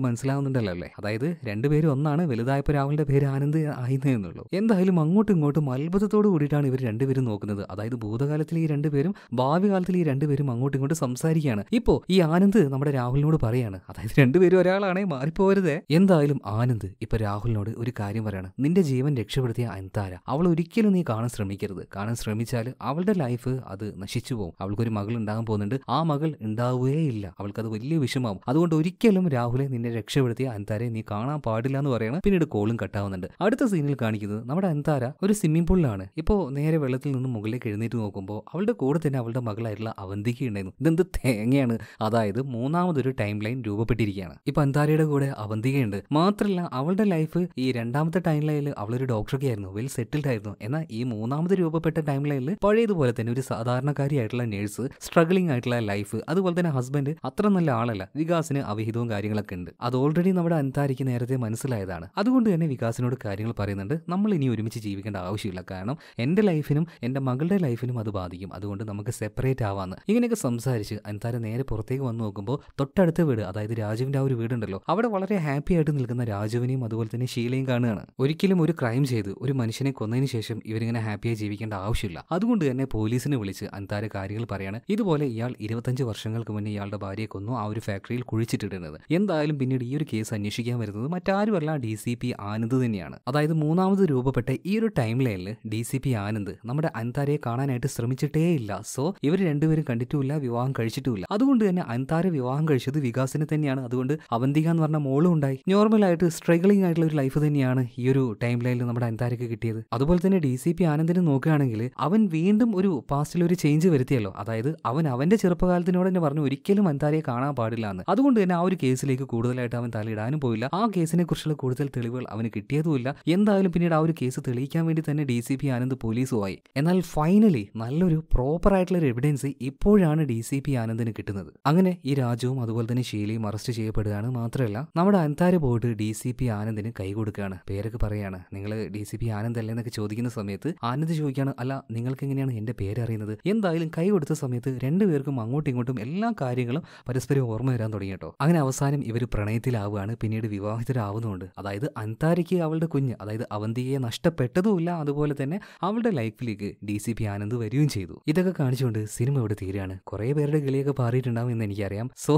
മനസ്സിലാവുന്നുണ്ടല്ലോ അല്ലേ? അതായത് രണ്ടുപേരും ഒന്നാണ് വലുതായപ്പോൾ രാഹുലിന്റെ പേര് ആനന്ദ് ആയിരുന്നേ എന്നുള്ളൂ. എന്തായാലും അങ്ങോട്ടും ഇങ്ങോട്ടും അത്ഭുതത്തോട് കൂടിയിട്ടാണ് ഇവർ രണ്ടുപേരും നോക്കുന്നത്. അതായത് ഭൂതകാലത്തിൽ ഈ രണ്ടുപേരും ഭാവി കാലത്തിൽ ഈ രണ്ടുപേരും അങ്ങോട്ടും ഇങ്ങോട്ടും സംസാരിക്കുകയാണ്. ഇപ്പോൾ ഈ ആനന്ദ് നമ്മുടെ രാഹുലിനോട് പറയാണ് അതായത് രണ്ടുപേരും ഒരാളാണേ മാറിപ്പോരുതേ എന്തായാലും ആനന്ദ് ഇപ്പൊ രാഹുലിനോട് ഒരു കാര്യം പറയാണ്. നിന്റെ ജീവൻ രക്ഷപ്പെടുത്തിയ അന്താര അവൾ ഒരിക്കലും നീ കാണാൻ ശ്രമിക്കരുത്. കാണാൻ ശ്രമിച്ചാൽ അവളുടെ ലൈഫ് അത് നശിച്ചു പോകും. അവൾക്കൊരു മകൾ ഉണ്ടാകാൻ പോകുന്നുണ്ട്. ആ മകൾ ഉണ്ടാവുകയില്ല അവൾക്കത് വലിയ വിഷമാവും അതുകൊണ്ട് ഒരിക്കലും രാഹുലെ നിന്നെ രക്ഷപ്പെടുത്തിയ അൻതാരെ നീ കാണാൻ പാടില്ല എന്ന് പറയണം. പിന്നീട് കോളും കട്ടാവുന്നുണ്ട്. അടുത്ത സീനിൽ കാണിക്കുന്നത് നമ്മുടെ അന്താര ഒരു സ്വിമ്മിംഗ് പൂളിലാണ് ഇപ്പോൾ നേരെ വെള്ളത്തിൽ നിന്ന് മുകളിലേക്ക് എഴുന്നേറ്റ് നോക്കുമ്പോൾ അവളുടെ കൂടെ തന്നെ അവളുടെ മകളായിട്ടുള്ള അവന്തിക ഉണ്ടായിരുന്നു. ഇതെന്ത് തേങ്ങയാണ്? അതായത് മൂന്നാമതൊരു ടൈം ലൈൻ രൂപപ്പെട്ടിരിക്കുകയാണ്. ഇപ്പൊ അന്താരയുടെ കൂടെ അവന്തികയുണ്ട്. മാത്രമല്ല അവളുടെ ലൈഫ് ഈ രണ്ടാമത്തെ ടൈം ലൈനിൽ അവളൊരു ഡോക്ടറൊക്കെ ആയിരുന്നു വെൽ സെറ്റിൽഡ് ആയിരുന്നു. എന്നാൽ ഈ മൂന്നാമത് രൂപപ്പെട്ട ടൈം ലൈനിൽ പഴയതുപോലെ തന്നെ ഒരു സാധാരണക്കാരിയായിട്ടുള്ള നേഴ്സ് സ്ട്രഗ്ലിംഗ് ആയിട്ടുള്ള ലൈഫ് അതുപോലെ തന്നെ ഹസ്ബൻഡ് അത്ര നല്ല ആളല്ല. വികാസിന് അവിഹിതവും കാര്യങ്ങളൊക്കെ ഉണ്ട്. അത് ഓൾറെഡി നമ്മുടെ അന്താരിക്ക് നേരത്തെ മനസ്സിലായതാണ്. അതുകൊണ്ട് തന്നെ വികാസിനോട് കാര്യങ്ങൾ പറയുന്നുണ്ട്. നമ്മൾ ഇനി ഒരുമിച്ച് ജീവിക്കേണ്ട ആവശ്യമില്ല. കാരണം എന്റെ ലൈഫിനും എന്റെ മകളുടെ ലൈഫിനും അത് ബാധിക്കും. അതുകൊണ്ട് നമുക്ക് സെപ്പറേറ്റ് ആവാന്ന്. ഇങ്ങനെയൊക്കെ സംസാരിച്ച് അൻതാര നേരെ പുറത്തേക്ക് വന്നു നോക്കുമ്പോൾ തൊട്ടടുത്ത വീട് അതായത് രാജുവിന്റെ ആ ഒരു വീടുണ്ടല്ലോ അവിടെ വളരെ ഹാപ്പി ആയിട്ട് നിൽക്കുന്ന രാജുവിനെയും അതുപോലെ തന്നെ ശീലയും കാണുകയാണ്. ഒരിക്കലും ഒരു ക്രൈം ചെയ്ത് ഒരു മനുഷ്യനെ കൊന്നതിന് ശേഷം ഇവരിങ്ങനെ ഹാപ്പിയായി ജീവിക്കേണ്ട ആവശ്യമില്ല. അതുകൊണ്ട് തന്നെ പോലീസിനെ വിളിച്ച് അന്താര കാര്യങ്ങൾ പറയാണ്. ഇതുപോലെ ഇയാൾ ഇരുപത്തഞ്ച് വർഷങ്ങൾക്ക് മുന്നേ ഇയാളുടെ ഭാര്യയെ കൊന്നു ആ ഒരു ഫാക്ടറിയിൽ കുഴിച്ചിട്ടിരുന്നത് എന്തായാലും പിന്നീട് ഈ ഒരു കേസ് അന്വേഷിക്കാൻ വരുന്നത് മറ്റാരുമല്ല ഡി സി പി ആനന്ദ് തന്നെയാണ്. അതായത് മൂന്നാമത് രൂപപ്പെട്ട ഈ ഒരു ടൈം ലൈനിൽ ഡി സി പി ആനന്ദ് നമ്മുടെ അന്താരയെ കാണാനായിട്ട് ശ്രമിച്ചിട്ടേ ഇല്ല. സോ ഇവർ രണ്ടുപേരും കണ്ടിട്ടുമില്ല വിവാഹം കഴിച്ചിട്ടുമില്ല. അതുകൊണ്ട് തന്നെ അന്താര വിവാഹം കഴിച്ചത് വികാസിനെ തന്നെയാണ്. അതുകൊണ്ട് അവന്തിക എന്ന് പറഞ്ഞ മോളും ഉണ്ടായി. നോർമൽ ആയിട്ട് സ്ട്രഗിളിംഗ് ആയിട്ടുള്ള ഒരു ലൈഫ് തന്നെയാണ് ഈ ഒരു ടൈം ലൈനിൽ നമ്മുടെ അന്താരയ്ക്ക് കിട്ടിയത്. അതുപോലെ തന്നെ ഡി സി പി ആനന്ദിനെ നോക്കുകയാണെങ്കിൽ അവൻ വീണ്ടും ഒരു പാസ്റ്റിൽ ഒരു ചേഞ്ച് വരുത്തിയല്ലോ. അതായത് അവൻ അവന്റെ ചെറുപ്പകാലത്തിനോട് തന്നെ പറഞ്ഞു ഒരിക്കലും അന്താരയെ കാണാൻ പാടില്ല എന്ന്. അതുകൊണ്ട് തന്നെ ആ ഒരു കേസിലേക്ക് കൂടുതലായിട്ട് അവൻ തലയിടാനും പോയില്ല. ആ കേസിനെ കുറിച്ചുള്ള കൂടുതൽ തെളിവുകൾ അവന് കിട്ടിയതുമില്ല. എന്തായാലും പിന്നീട് ആ ഒരു കേസ് തെളിയിക്കാൻ വേണ്ടി തന്നെ ഡി സി പി ആനന്ദ് പോലീസുമായി. എന്നാൽ ഫൈനലി നല്ലൊരു പ്രോപ്പർ ആയിട്ടുള്ള ഒരു എവിഡൻസ് ഇപ്പോഴാണ് ഡി സി പി ആനന്ദിന് കിട്ടുന്നത്. അങ്ങനെ ഈ രാജുവും അതുപോലെ തന്നെ ഷീലയും അറസ്റ്റ് ചെയ്യപ്പെടുകയാണ് മാത്രമല്ല നമ്മുടെ അന്താര പോയിട്ട് ഡി സി പി ആനന്ദിന് കൈ കൊടുക്കുകയാണ്. പേരൊക്കെ പറയാണ് നിങ്ങൾ ഡി സി പി ആനന്ദ് അല്ലേ എന്നൊക്കെ ചോദിക്കും ചോദിക്കുന്ന സമയത്ത് ആനന്ദ് ചോദിക്കുകയാണ് അല്ല നിങ്ങൾക്ക് എങ്ങനെയാണ് എന്റെ പേര് അറിയുന്നത്? എന്തായാലും കൈ കൊടുത്ത സമയത്ത് രണ്ടുപേർക്കും അങ്ങോട്ടും ഇങ്ങോട്ടും എല്ലാ കാര്യങ്ങളും പരസ്പരം ഓർമ്മ വരാൻ തുടങ്ങി കേട്ടോ. അങ്ങനെ അവസാനം ഇവർ പ്രണയത്തിലാവുകയാണ് പിന്നീട് വിവാഹിതരാവുന്നുണ്ട് അതായത് അന്താരയ്ക്ക് അവളുടെ കുഞ്ഞ് അതായത് അവന്തിയെ നഷ്ടപ്പെട്ടതുമില്ല അതുപോലെ തന്നെ അവളുടെ ലൈഫിലേക്ക് ഡി സി പി ആനന്ദ് വരികയും ചെയ്തു. ഇതൊക്കെ കാണിച്ചുകൊണ്ട് സിനിമ ഇവിടെ തീരുകയാണ്. കുറേ പേരുടെ കിളിയൊക്കെ പാറിയിട്ടുണ്ടാവും എന്ന് എനിക്കറിയാം. സോ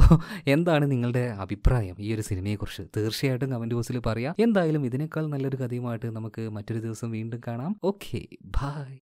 എന്താണ് നിങ്ങളുടെ അഭിപ്രായം ഈ ഒരു സിനിമയെക്കുറിച്ച്? തീർച്ചയായിട്ടും കമന്റ് ബോക്സിൽ പറയാം. എന്തായാലും ഇതിനേക്കാൾ നല്ലൊരു കഥയുമായിട്ട് നമുക്ക് മറ്റൊരു ദിവസം വീണ്ടും കാണാം. Okay, bye.